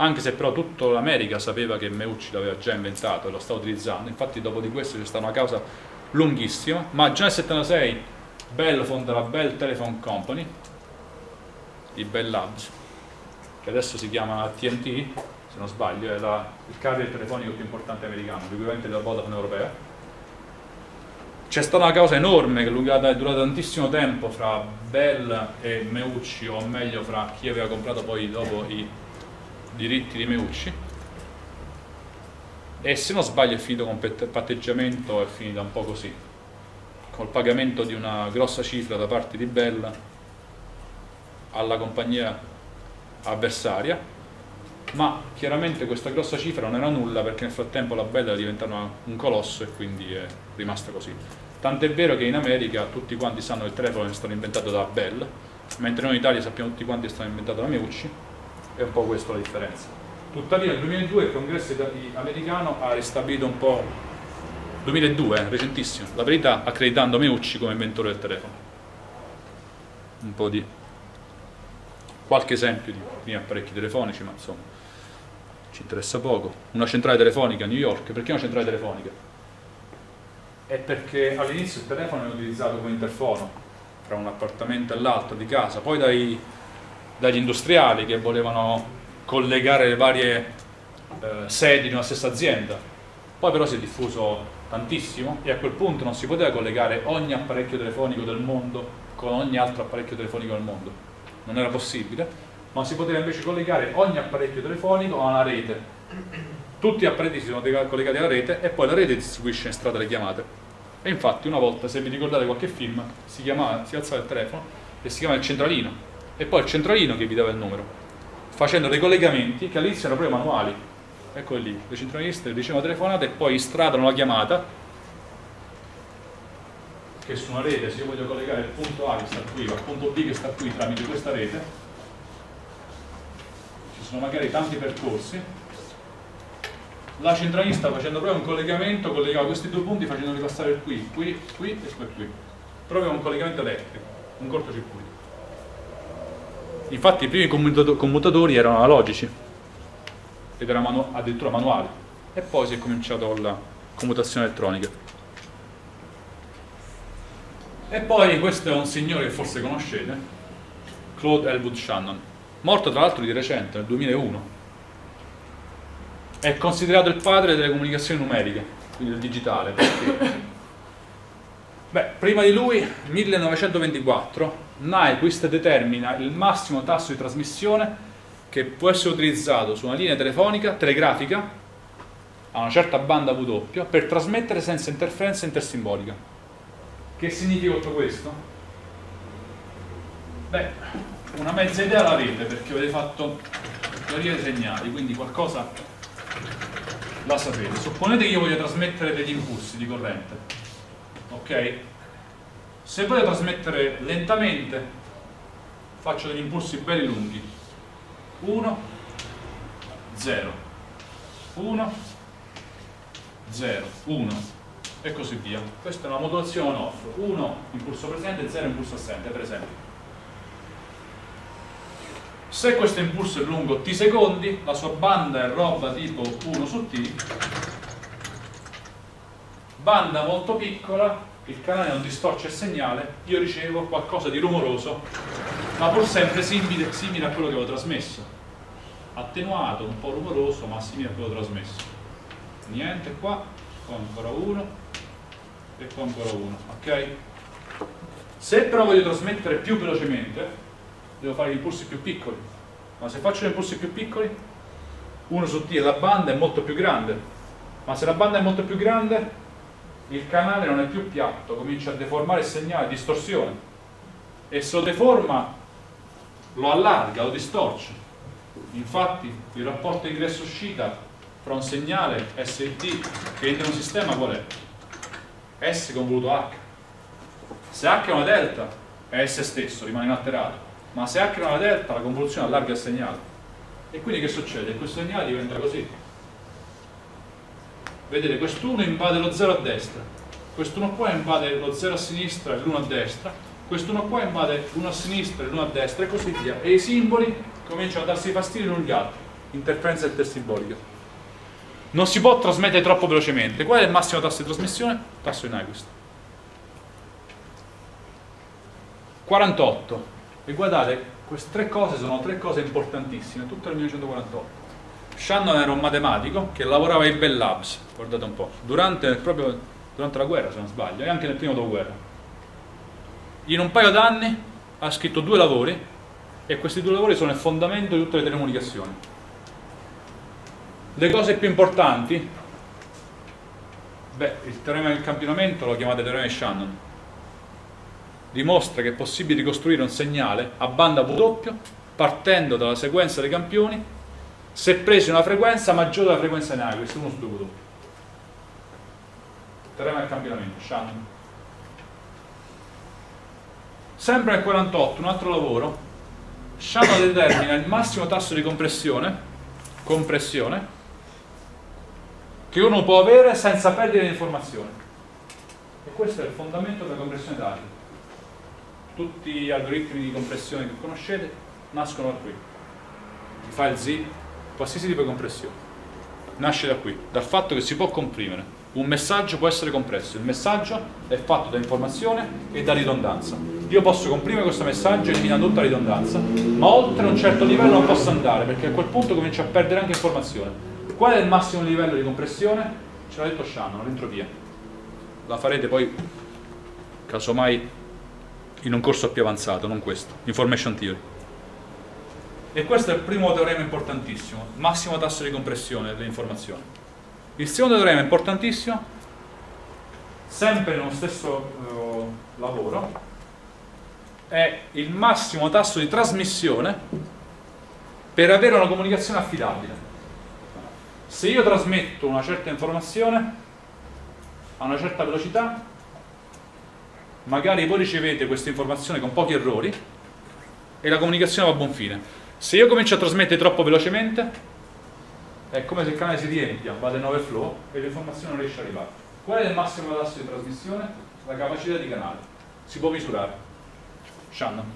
Speaker 1: anche se però tutta l'America sapeva che Meucci l'aveva già inventato e lo sta utilizzando, infatti dopo di questo c'è stata una causa lunghissima, ma già nel 76 Bell fonda la Bell Telephone Company, i Bell Labs, che adesso si chiama TNT, se non sbaglio, è la, il carrier telefonico più importante americano, l'equivalente della Vodafone europea. C'è stata una causa enorme che è durata, tantissimo tempo fra Bell e Meucci, o meglio fra chi aveva comprato poi dopo i diritti di Meucci. E se non sbaglio è finito con patteggiamento, è finita un po' così, col pagamento di una grossa cifra da parte di Bella alla compagnia avversaria, ma chiaramente questa grossa cifra non era nulla perché nel frattempo la Bella era diventata un colosso e quindi è rimasta così. Tant'è vero che in America tutti quanti sanno che il telefono è stato inventato da Bell, mentre noi in Italia sappiamo tutti quanti che è stato inventato da Meucci, è un po' questa la differenza. Tuttavia nel 2002 il congresso americano ha ristabilito un po', 2002, eh, recentissimo, la verità accreditando Meucci come inventore del telefono. Un po' di qualche esempio di primi apparecchi telefonici, ma insomma ci interessa poco. Una centrale telefonica a New York, perché una centrale telefonica? È perché all'inizio il telefono è utilizzato come interfono tra un appartamento e l'altro di casa, poi dai dagli industriali che volevano collegare le varie eh, sedi di una stessa azienda. Poi però si è diffuso tantissimo e a quel punto non si poteva collegare ogni apparecchio telefonico del mondo con ogni altro apparecchio telefonico del mondo. Non era possibile, ma si poteva invece collegare ogni apparecchio telefonico a una rete. Tutti gli apparecchi si sono collegati alla rete e poi la rete distribuisce in strada le chiamate. E infatti una volta, se vi ricordate qualche film, si, chiamava, si alzava il telefono e si chiamava il centralino e poi il centralino che vi dava il numero, facendo dei collegamenti che all'inizio erano proprio manuali. Eccoli lì, le centraliniste ricevono la telefonata e poi stradano la chiamata che su una rete, se io voglio collegare il punto A che sta qui al punto B che sta qui tramite questa rete, ci sono magari tanti percorsi, la centralista facendo proprio un collegamento collegava questi due punti facendoli passare qui, qui, qui e poi qui. Proprio un collegamento elettrico, un cortocircuito. Infatti i primi commutatori erano analogici ed erano manu addirittura manuali e poi si è cominciato con la commutazione elettronica. E poi questo è un signore che forse conoscete, Claude Elwood Shannon, morto tra l'altro di recente, nel 2001 è considerato il padre delle comunicazioni numeriche, quindi del digitale. Perché? <laughs> Beh, prima di lui, 1924, Nyquist determina il massimo tasso di trasmissione che può essere utilizzato su una linea telefonica, telegrafica, a una certa banda W, per trasmettere senza interferenza intersimbolica. Che significa tutto questo? Beh, una mezza idea l'avete perché avete fatto teoria dei segnali, quindi qualcosa la sapete. Supponete che io voglio trasmettere degli impulsi di corrente, ok? Se voglio trasmettere lentamente, faccio degli impulsi belli lunghi. 1, 0, 1, 0, 1 e così via. Questa è una modulazione on-off. 1 impulso presente, 0 impulso assente, per esempio. Se questo impulso è lungo t secondi, la sua banda è roba tipo 1 su t, banda molto piccola, il canale non distorce il segnale, io ricevo qualcosa di rumoroso, ma pur sempre simile, simile a quello che avevo trasmesso. Attenuato, un po' rumoroso, ma simile a quello trasmesso. Niente qua, qua ancora uno, e qua ancora uno, ok? Se però voglio trasmettere più velocemente, devo fare gli impulsi più piccoli ma se faccio gli impulsi più piccoli 1 su t e la banda è molto più grande ma se la banda è molto più grande il canale non è più piatto comincia a deformare il segnale, distorsione. E se lo deforma lo allarga, lo distorce. Infatti il rapporto ingresso-uscita fra un segnale S e T che entra in un sistema qual è? S convoluto H. Se H è una delta è S stesso, rimane inalterato. Ma se H è una delta la convoluzione allarga il segnale. E quindi che succede? questo segnale diventa così vedete quest'uno invade lo 0 a destra quest'uno qua invade lo 0 a sinistra e l'1 a destra quest'uno qua invade l'1 a sinistra e l'1 a destra e così via. E i simboli cominciano a darsi fastidio l'un gli altri. Interferenza intersimbolica non si può trasmettere troppo velocemente. Qual è il massimo tasso di trasmissione? tasso di Nyquist 48 e guardate, queste tre cose sono tre cose importantissime, tutto nel 1948. Shannon era un matematico che lavorava ai Bell Labs, guardate un po', durante, proprio durante la guerra se non sbaglio, e anche nel primo dopoguerra. In un paio d'anni ha scritto due lavori e questi due lavori sono il fondamento di tutte le telecomunicazioni. Le cose più importanti, beh, il teorema del campionamento lo chiamate teorema di Shannon, dimostra che è possibile ricostruire un segnale a banda W partendo dalla sequenza dei campioni se presi una frequenza maggiore della frequenza di Nyquist, 1 su 2 W. Teorema del campionamento, Shannon. Sempre nel 48, un altro lavoro, Shannon determina il massimo tasso di compressione, compressione che uno può avere senza perdere l'informazione. E questo è il fondamento della compressione dati tutti gli algoritmi di compressione che conoscete nascono da qui. Il file zip, qualsiasi tipo di compressione, nasce da qui, dal fatto che si può comprimere. Un messaggio può essere compresso, il messaggio è fatto da informazione e da ridondanza. Io posso comprimere questo messaggio eliminando tutta ridondanza, ma oltre un certo livello non posso andare perché a quel punto comincio a perdere anche informazione. Qual è il massimo livello di compressione? Ce l'ha detto Shannon, l'entropia. La farete poi, casomai in un corso più avanzato, non questo, Information Theory. E questo è il primo teorema importantissimo, massimo tasso di compressione delle informazioni. Il secondo teorema importantissimo, sempre nello stesso uh, lavoro, è il massimo tasso di trasmissione per avere una comunicazione affidabile. Se io trasmetto una certa informazione a una certa velocità, magari voi ricevete questa informazione con pochi errori e la comunicazione va a buon fine. Se io comincio a trasmettere troppo velocemente, è come se il canale si riempia, vada in overflow e l'informazione non riesce ad arrivare. Qual è il massimo tasso di trasmissione? La capacità di canale. Si può misurare. Shannon.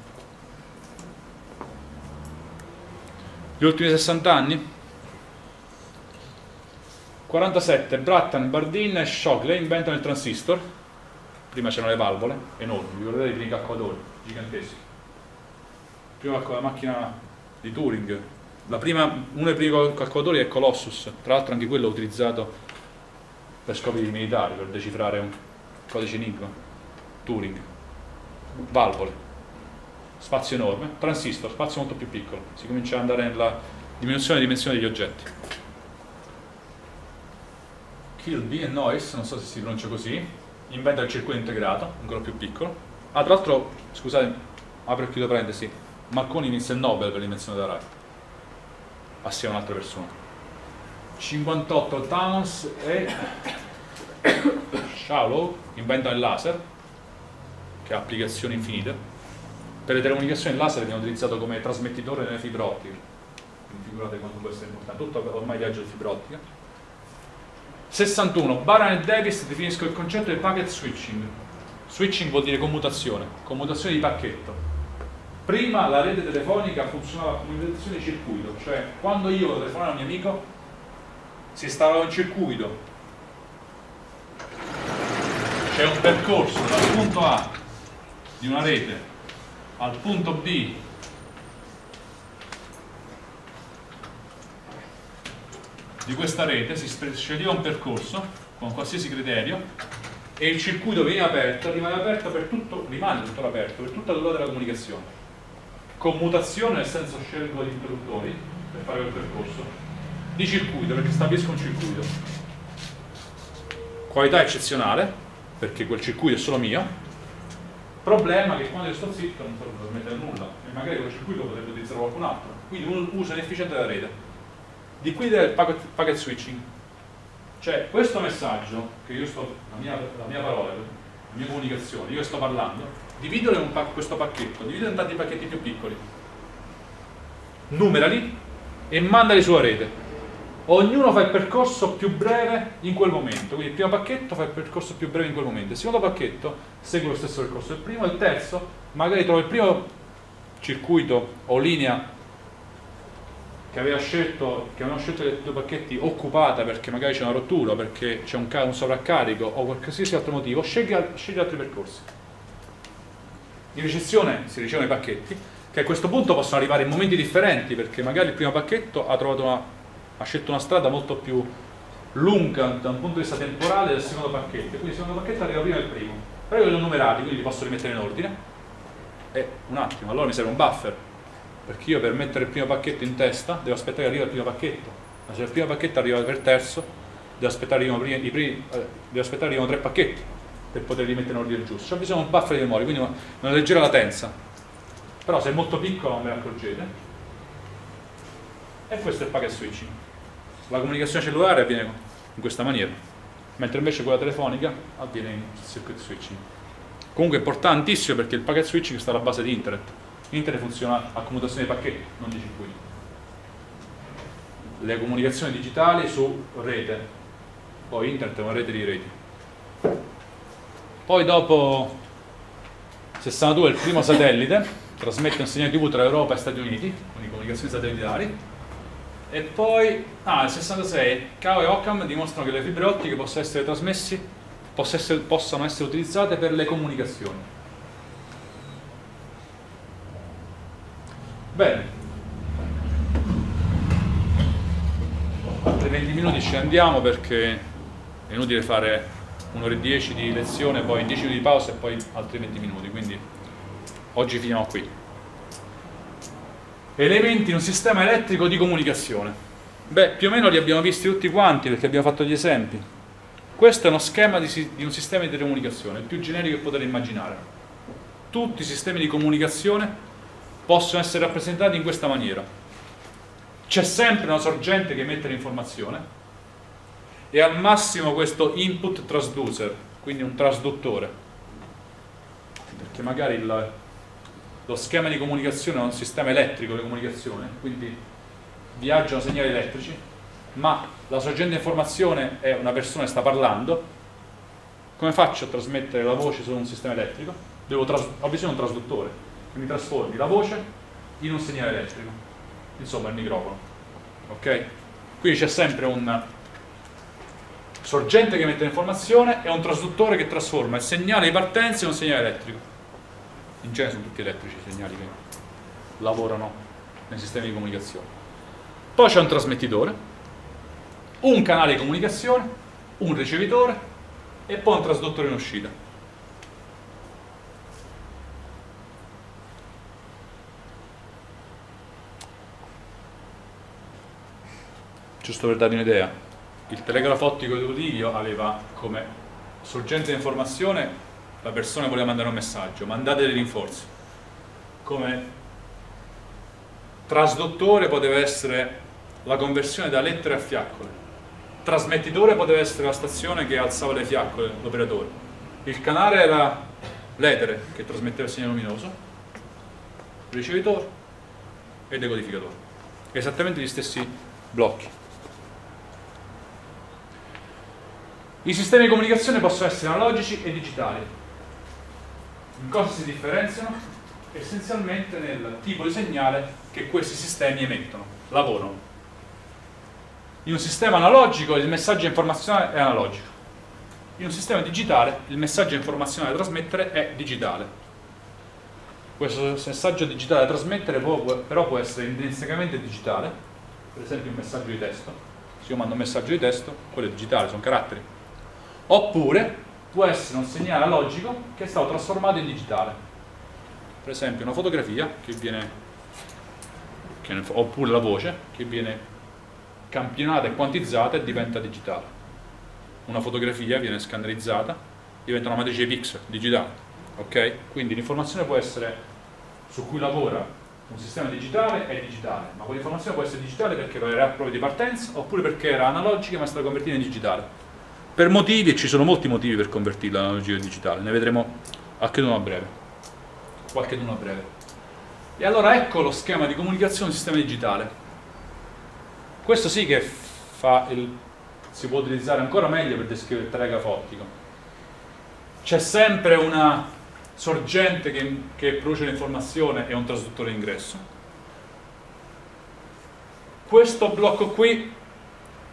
Speaker 1: Gli ultimi 60 anni? 47, Brattan, Bardeen e Shockley inventano il transistor. Prima c'erano le valvole, enormi, vi ricordate i primi calcolatori, giganteschi. Prima con la macchina di Turing, prima, uno dei primi calcolatori è Colossus, tra l'altro anche quello utilizzato per scopi militari, per decifrare un codice enigma, Turing, valvole, spazio enorme, transistor, spazio molto più piccolo, si comincia ad andare nella diminuzione e dimensione degli oggetti. Kilby e Noyce, non so se si pronuncia così, inventa il circuito integrato, ancora più piccolo. Ah, tra l'altro, scusate, apro e chiudo parentesi, Marconi vinse il Nobel per l'invenzione della RAI, assieme a un'altra persona. 58 Thanos e <coughs> Shallow inventano il laser, che ha applicazioni infinite. Per le telecomunicazioni il laser viene utilizzato come trasmettitore nelle fibre ottiche. Quindi figurate quanto può essere importante. Tutto ormai viaggia di fibra ottica 61. Baran e Davis definiscono il concetto di packet switching. Switching vuol dire commutazione, commutazione di pacchetto. Prima la rete telefonica funzionava come commutazione di circuito, cioè quando io telefonavo a un mio amico si installava un circuito, c'è un percorso dal punto A di una rete al punto B di questa rete si sceglieva un percorso con qualsiasi criterio e il circuito veniva aperto, rimane aperto per tutto, rimane tutto aperto per tutta la durata della comunicazione. Commutazione nel senso scelgo gli interruttori per fare quel percorso, di circuito perché stabilisco un circuito. Qualità eccezionale perché quel circuito è solo mio. Problema che quando io sto zitto non posso mettere nulla e magari quel circuito potrebbe utilizzare qualcun altro. Quindi un uso inefficiente della rete di qui del packet, packet, switching. Cioè questo messaggio, che io sto, la mia, la mia parola, la mia comunicazione, io sto parlando, dividere un pa questo pacchetto, dividere in tanti pacchetti più piccoli, numerali e mandali sulla rete. Ognuno fa il percorso più breve in quel momento, quindi il primo pacchetto fa il percorso più breve in quel momento, il secondo pacchetto segue lo stesso percorso del primo, il terzo magari trova il primo circuito o linea che, aveva scelto, che avevano scelto i due pacchetti occupata perché magari c'è una rottura, perché c'è un, un, sovraccarico o qualsiasi altro motivo, scegli, scegli altri percorsi. In ricezione si ricevono i pacchetti che a questo punto possono arrivare in momenti differenti perché magari il primo pacchetto ha, una, ha scelto una strada molto più lunga da un punto di vista temporale del secondo pacchetto, quindi il secondo pacchetto arriva prima del primo, però io li ho numerati, quindi li posso rimettere in ordine. E un attimo, allora mi serve un buffer. Perché io per mettere il primo pacchetto in testa devo aspettare che arriva il primo pacchetto. Ma se il primo pacchetto arriva per terzo devo aspettare che arrivino, eh, tre pacchetti per poter rimettere in ordine giusto. C'è bisogno di un buffer di memoria quindi una leggera latenza. Però se è molto piccolo non ve ne accorgete. E questo è il packet switching. La comunicazione cellulare avviene in questa maniera mentre invece quella telefonica avviene in circuit switching. Comunque è importantissimo perché il packet switching sta alla base di internet. Internet funziona a commutazione di pacchetti, non di circuiti. Le comunicazioni digitali su rete, poi internet è una rete di reti. Poi dopo 62 il primo satellite, trasmette un segnale TV tra Europa e Stati Uniti, quindi comunicazioni satellitari, e poi, ah, nel 66 Cao e Occam dimostrano che le fibre ottiche possono essere trasmessi, possano essere utilizzate per le comunicazioni. Bene. Altri 20 minuti ci andiamo perché è inutile fare un'ora e 10 di lezione, poi 10 minuti di pausa e poi altri 20 minuti, quindi oggi finiamo qui. Elementi in un sistema elettrico di comunicazione. Beh, più o meno li abbiamo visti tutti quanti perché abbiamo fatto gli esempi. Questo è uno schema di, di un sistema di comunicazione, il più generico che potete immaginare. Tutti i sistemi di comunicazione possono essere rappresentati in questa maniera. C'è sempre una sorgente che emette l'informazione e al massimo questo input transducer, quindi un trasduttore. perché magari il, lo schema di comunicazione è un sistema elettrico di comunicazione, quindi viaggiano segnali elettrici, ma la sorgente informazione è una persona che sta parlando, come faccio a trasmettere la voce su un sistema elettrico? Ho bisogno di un trasduttore che mi trasformi la voce in un segnale elettrico, insomma il microfono. Ok? Quindi c'è sempre un sorgente che mette l'informazione e un trasduttore che trasforma il segnale di partenza in un segnale elettrico. In genere sono tutti elettrici i segnali che lavorano nei sistemi di comunicazione. Poi c'è un trasmettitore, un canale di comunicazione, un ricevitore e poi un trasduttore in uscita. Giusto per darvi un'idea, il telegrafo ottico di Utilio aveva come sorgente di informazione la persona voleva mandare un messaggio, mandate dei rinforzi. Come trasduttore poteva essere la conversione da lettere a fiaccole trasmettitore poteva essere la stazione che alzava le fiaccole, l'operatore. Il canale era l'etere che trasmetteva il segnale luminoso, il ricevitore e il decodificatore. Esattamente gli stessi blocchi. I sistemi di comunicazione possono essere analogici e digitali. In cosa si differenziano? Essenzialmente nel tipo di segnale che questi sistemi emettono, lavorano. In un sistema analogico il messaggio informazionale è analogico. In un sistema digitale il messaggio informazionale da trasmettere è digitale. Questo messaggio digitale da trasmettere può, però può essere intrinsecamente digitale, per esempio un messaggio di testo. Se io mando un messaggio di testo, quello è digitale, sono caratteri. Oppure può essere un segnale analogico che è stato trasformato in digitale. Per esempio una fotografia che viene, che, oppure la voce che viene campionata e quantizzata e diventa digitale. Una fotografia viene scannerizzata, diventa una matrice pixel digitale. Okay? Quindi l'informazione può essere su cui lavora un sistema digitale è digitale, ma quell'informazione può essere digitale perché era proprio di partenza oppure perché era analogica ma è stata convertita in digitale. Per motivi, e ci sono molti motivi per convertirla in digitale, ne vedremo anche uno a breve. Qualche a breve. E allora ecco lo schema di comunicazione del sistema digitale. Questo sì che il, si può utilizzare ancora meglio per descrivere il telegrafo ottico. C'è sempre una sorgente che, che produce l'informazione e un trasduttore d'ingresso. Questo blocco qui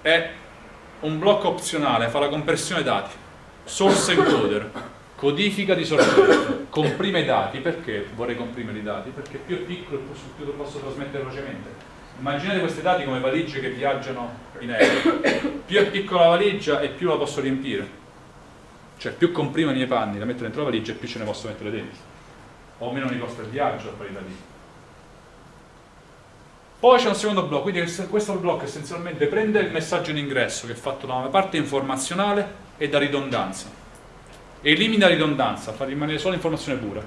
Speaker 1: è un blocco opzionale, fa la compressione dati, source encoder, codifica di sorgente, comprime i dati, perché vorrei comprimere i dati? Perché più è piccolo più lo posso trasmettere velocemente. Immaginate questi dati come valigie che viaggiano in aereo. Più è piccola la valigia e più la posso riempire. Cioè più comprimo i miei panni da mettere dentro la valigia e più ce ne posso mettere dentro. O meno mi costa il viaggio a parità di poi c'è un secondo blocco quindi questo blocco essenzialmente prende il messaggio in ingresso che è fatto da una parte informazionale e da ridondanza elimina ridondanza fa rimanere solo informazione pura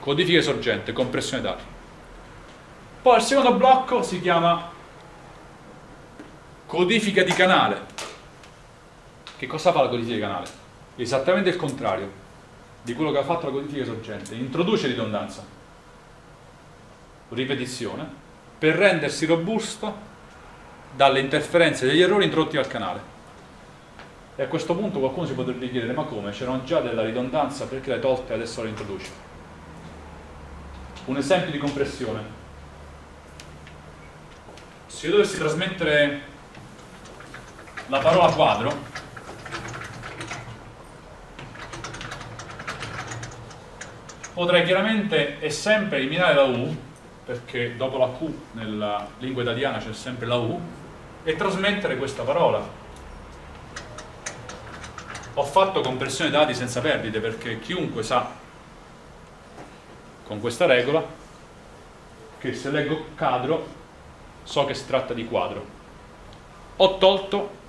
Speaker 1: codifica sorgente compressione dati poi il secondo blocco si chiama codifica di canale. Che cosa fa la codifica di canale? Esattamente il contrario di quello che ha fatto la codifica sorgente. Introduce ridondanza, ripetizione, per rendersi robusto dalle interferenze degli errori introdotti dal canale. E a questo punto qualcuno si potrebbe chiedere ma come? C'erano già della ridondanza, perché le tolte e adesso la introduce? Un esempio di compressione se io dovessi trasmettere la parola quadro potrei chiaramente e sempre eliminare la U perché dopo la Q nella lingua italiana c'è sempre la U e trasmettere questa parola ho fatto compressione dati senza perdite perché chiunque sa con questa regola che se leggo cadro so che si tratta di quadro. Ho tolto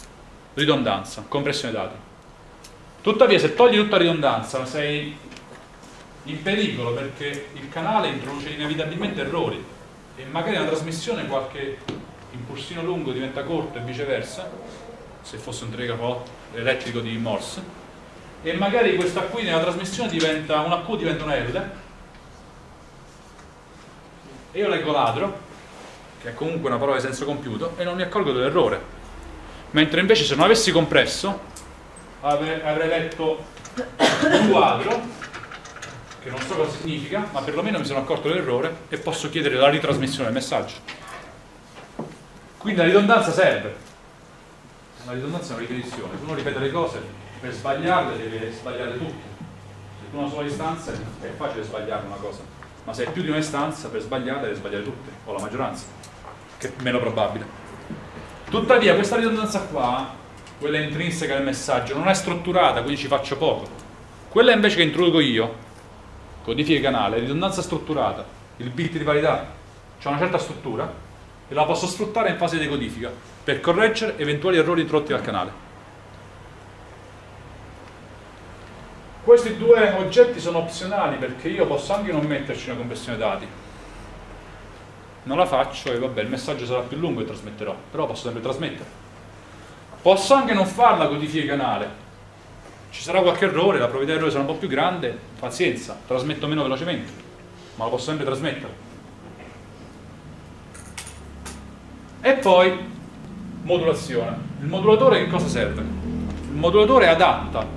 Speaker 1: ridondanza, compressione dati. Tuttavia se togli tutta ridondanza sei in pericolo perché il canale introduce inevitabilmente errori e magari nella trasmissione qualche impulsino lungo diventa corto e viceversa, se fosse un telegrafo elettrico di Morse, e magari questa qui nella trasmissione diventa una Q diventa una L. E io leggo ladro che è comunque una parola di senso compiuto e non mi accorgo dell'errore. Mentre invece se non avessi compresso avrei, letto quadro che non so cosa significa ma perlomeno mi sono accorto dell'errore e posso chiedere la ritrasmissione del messaggio. Quindi la ridondanza serve. La ridondanza è una ripetizione. Se uno ripete le cose per sbagliarle deve sbagliare tutte se tu una sola istanza è facile sbagliare una cosa ma se hai più di una istanza per sbagliarle devi sbagliare tutte o la maggioranza che è meno probabile. Tuttavia questa ridondanza qua quella intrinseca del messaggio non è strutturata quindi ci faccio poco. Quella invece che introduco io codifica canale, ridondanza strutturata il bit di parità c'è una certa struttura e la posso sfruttare in fase di codifica per correggere eventuali errori introdotti dal canale Questi due oggetti sono opzionali perché io posso anche non metterci una compressione dati. Non la faccio e vabbè, il messaggio sarà più lungo e trasmetterò, però posso sempre trasmettere. Posso anche non farla codifica canale. Ci sarà qualche errore, la probabilità di errore sarà un po' più grande, pazienza, trasmetto meno velocemente, ma la posso sempre trasmettere. E poi modulazione. Il modulatore che cosa serve? Il modulatore adatta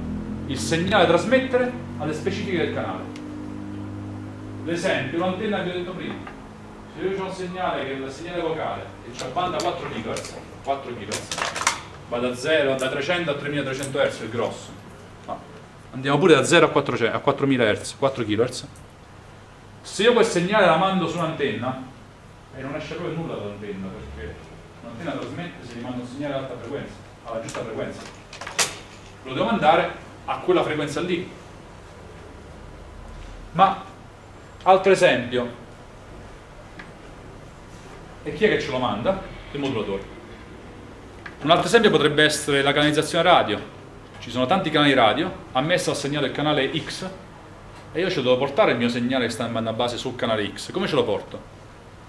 Speaker 1: il segnale da trasmettere alle specifiche del canale. L'esempio, l'antenna che ho detto prima. Se io ho un segnale che è il segnale vocale e ho banda 4 kHz, 4 kHz, va da 0 da 300 a 3300 Hz, il grosso. Andiamo pure da 0 a, 400, a 4000 Hz, 4 kHz. Se io quel segnale la mando su un'antenna e non esce proprio nulla dall'antenna perché l'antenna trasmette se gli mando un segnale ad alta frequenza, alla giusta frequenza. Lo devo mandare a quella frequenza lì. Ma, altro esempio, e chi è che ce lo manda? Il modulatore. Un altro esempio potrebbe essere la canalizzazione radio. Ci sono tanti canali radio, a me sta assegnato il canale X e io ci devo portare il mio segnale che sta in banda base sul canale X. Come ce lo porto?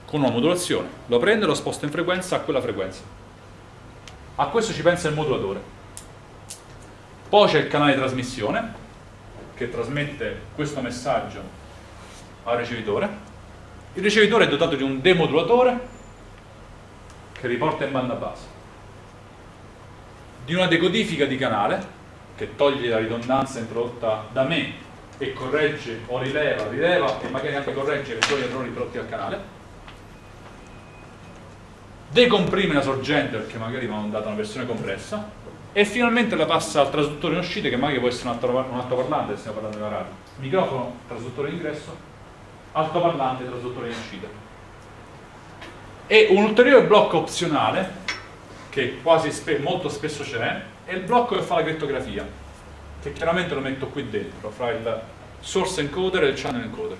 Speaker 1: Con una modulazione. Lo prendo e lo sposto in frequenza a quella frequenza. A questo ci pensa il modulatore. Poi c'è il canale di trasmissione che trasmette questo messaggio al ricevitore. Il ricevitore è dotato di un demodulatore che riporta in banda base, di una decodifica di canale che toglie la ridondanza introdotta da me e corregge o rileva, rileva e magari anche corregge eventuali errori introdotti al canale, decomprime la sorgente perché magari mi hanno dato una versione compressa e finalmente la passa al trasduttore in uscita che magari può essere un, altro, un altoparlante se stiamo parlando della radio. Microfono, trasduttore in ingresso altoparlante, trasduttore in uscita. E un ulteriore blocco opzionale che quasi spe molto spesso c'è è il blocco che fa la crittografia che chiaramente lo metto qui dentro fra il source encoder e il channel encoder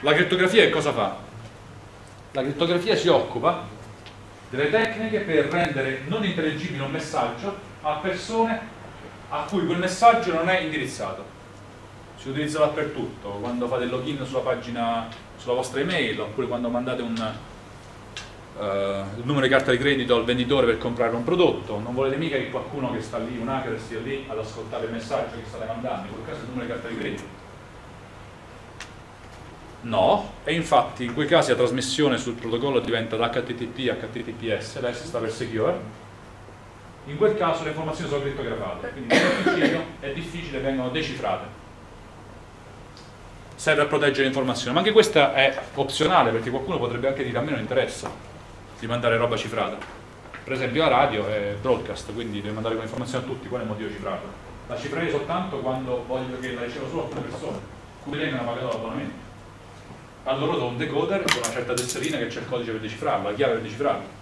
Speaker 1: la crittografia che cosa fa? la crittografia si occupa delle tecniche per rendere non intelligibile un messaggio a persone a cui quel messaggio non è indirizzato. Si utilizza dappertutto, quando fate il login sulla pagina, sulla vostra email, oppure quando mandate un, uh, il numero di carta di credito al venditore per comprare un prodotto. Non volete mica che qualcuno che sta lì, un hacker, stia lì ad ascoltare il messaggio che state mandando, in quel caso il numero di carta di credito. No, e infatti in quei casi la trasmissione sul protocollo diventa da HTTP a HTTPS, l'S sta per Secure, in quel caso le informazioni sono crittografate, quindi nel è difficile, vengono decifrate. Serve a proteggere le informazioni, ma anche questa è opzionale perché qualcuno potrebbe anche dire a me non interessa di mandare roba cifrata. Per esempio la radio è broadcast, quindi deve mandare quell'informazione a tutti, qual è il motivo cifrato? La cifrerei soltanto quando voglio che la ricevano solo alcune persone, cui vengono pagato l'abbonamento. Allora do un decoder con una certa tesserina che c'è il codice per decifrarlo, la chiave per decifrarlo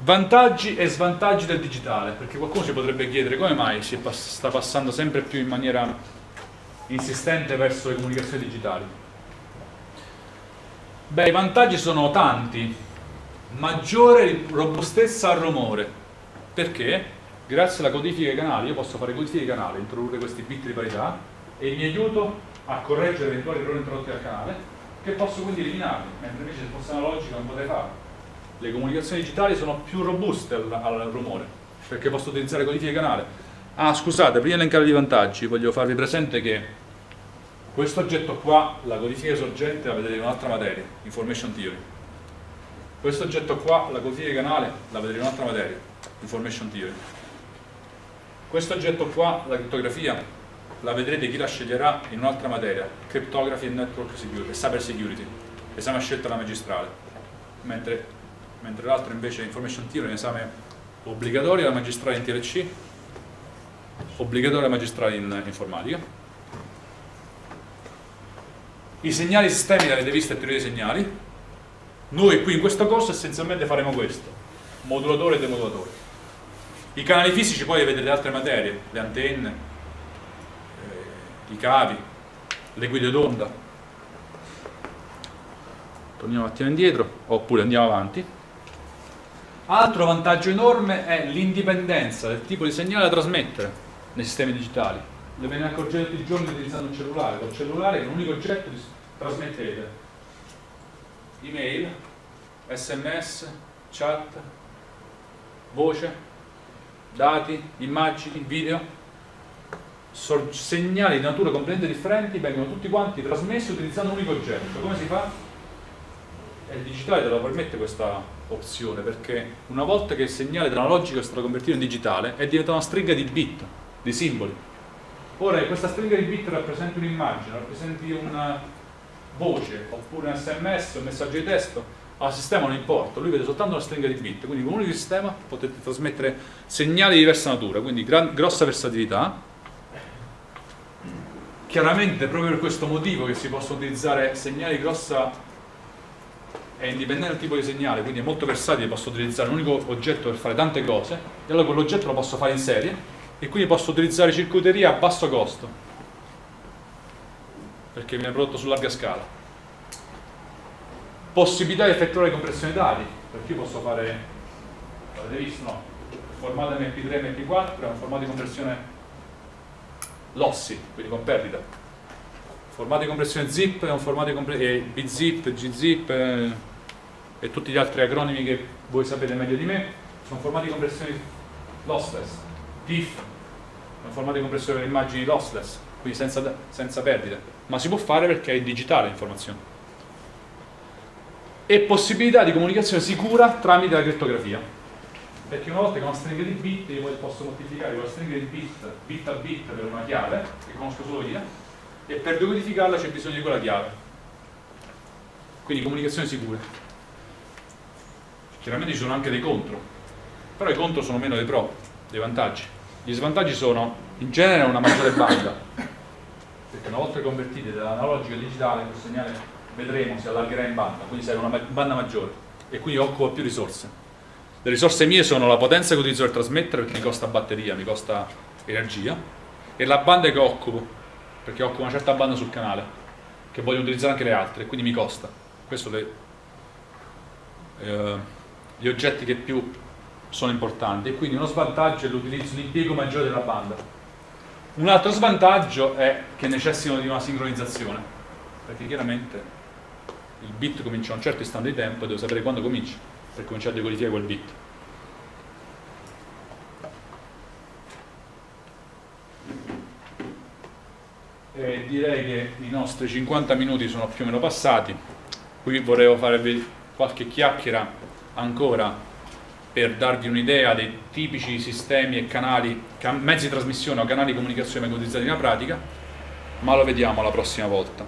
Speaker 1: Vantaggi e svantaggi del digitale, perché qualcuno si potrebbe chiedere come mai si pass sta passando sempre più in maniera insistente verso le comunicazioni digitali. Beh, i vantaggi sono tanti. Maggiore robustezza al rumore. Perché? Grazie alla codifica dei canali, io posso fare codifica dei canali, introdurre questi bit di parità e mi aiuto a correggere eventuali errori introdotti al canale, che posso quindi eliminarli, mentre invece se fosse analogico non potrei farlo le comunicazioni digitali sono più robuste al, al rumore, perché posso utilizzare codifiche canale. Ah, scusate, prima di elencare i vantaggi, voglio farvi presente che questo oggetto qua, la codifica sorgente, la vedete in un'altra materia, Information Theory. Questo oggetto qua, la codifica canale, la vedete in un'altra materia, Information Theory. Questo oggetto qua, la crittografia, la vedrete chi la sceglierà in un'altra materia, Cryptography and Network Security, Cyber Security, esame scelta la magistrale, mentre, mentre l'altro invece Information Theory è un esame obbligatorio alla magistrale in TLC, obbligatorio alla magistrale in informatica. I segnali sistemi li avete visto a teoria dei segnali. Noi qui in questo corso essenzialmente faremo questo, modulatore e demodulatore. I canali fisici poi vedete altre materie, le antenne, eh, i cavi, le guide d'onda. Torniamo un attimo indietro, oppure andiamo avanti. Altro vantaggio enorme è l'indipendenza del tipo di segnale da trasmettere nei sistemi digitali. Ve ne accorgete tutti i giorni utilizzando un cellulare. Col cellulare è un unico oggetto trasmettete email, sms, chat, voce, dati, immagini, video, segnali di natura completamente differenti vengono tutti quanti trasmessi utilizzando un unico oggetto. Come si fa? Il digitale te lo permette questa opzione perché una volta che il segnale analogico è stato convertito in digitale è diventata una stringa di bit, di simboli. Ora questa stringa di bit rappresenta un'immagine, rappresenti una voce oppure un sms un messaggio di testo al sistema non importa, lui vede soltanto una stringa di bit, quindi con un unico sistema potete trasmettere segnali di diversa natura, quindi gran, grossa versatilità. Chiaramente proprio per questo motivo che si possono utilizzare segnali grossa è indipendente dal tipo di segnale, quindi è molto versatile, posso utilizzare un unico oggetto per fare tante cose, e allora quell'oggetto lo posso fare in serie, e quindi posso utilizzare circuiteria a basso costo, perché viene prodotto su larga scala. Possibilità di effettuare compressione dati, perché io posso fare, avete visto, no? Formato MP3 e MP4 è un formato di compressione lossi, quindi con perdita. Formato di compressione zip è un formato di compressione bzip, gzip eh, e tutti gli altri acronimi che voi sapete meglio di me, sono formati di compressione lossless. TIFF è un formato di compressione per immagini lossless, quindi senza, senza perdite ma si può fare perché è digitale l'informazione. E possibilità di comunicazione sicura tramite la crittografia. Perché una volta che ho una stringa di bit, io posso moltiplicare quella stringa di bit, bit a bit per una chiave, che conosco solo io, e per decodificarla c'è bisogno di quella chiave. Quindi comunicazione sicura. Chiaramente ci sono anche dei contro, però i contro sono meno dei pro, dei vantaggi. Gli svantaggi sono in genere una maggiore banda, perché una volta convertite dall'analogico al digitale quel segnale vedremo si allargherà in banda, quindi serve una banda maggiore e quindi occupa più risorse. Le risorse mie sono la potenza che utilizzo per trasmettere perché mi costa batteria, mi costa energia e la banda che occupo perché occupo una certa banda sul canale che voglio utilizzare anche le altre quindi mi costa. Questi sono eh, gli oggetti che più sono importanti e quindi uno svantaggio è l'utilizzo, l'impiego maggiore della banda un altro svantaggio è che necessitano di una sincronizzazione, perché chiaramente il bit comincia a un certo istante di tempo e devo sapere quando comincia per cominciare a decodificare quel bit. E direi che i nostri 50 minuti sono più o meno passati, qui vorrei farvi qualche chiacchiera ancora per darvi un'idea dei tipici sistemi e canali, mezzi di trasmissione o canali di comunicazione utilizzati nella pratica, ma lo vediamo la prossima volta.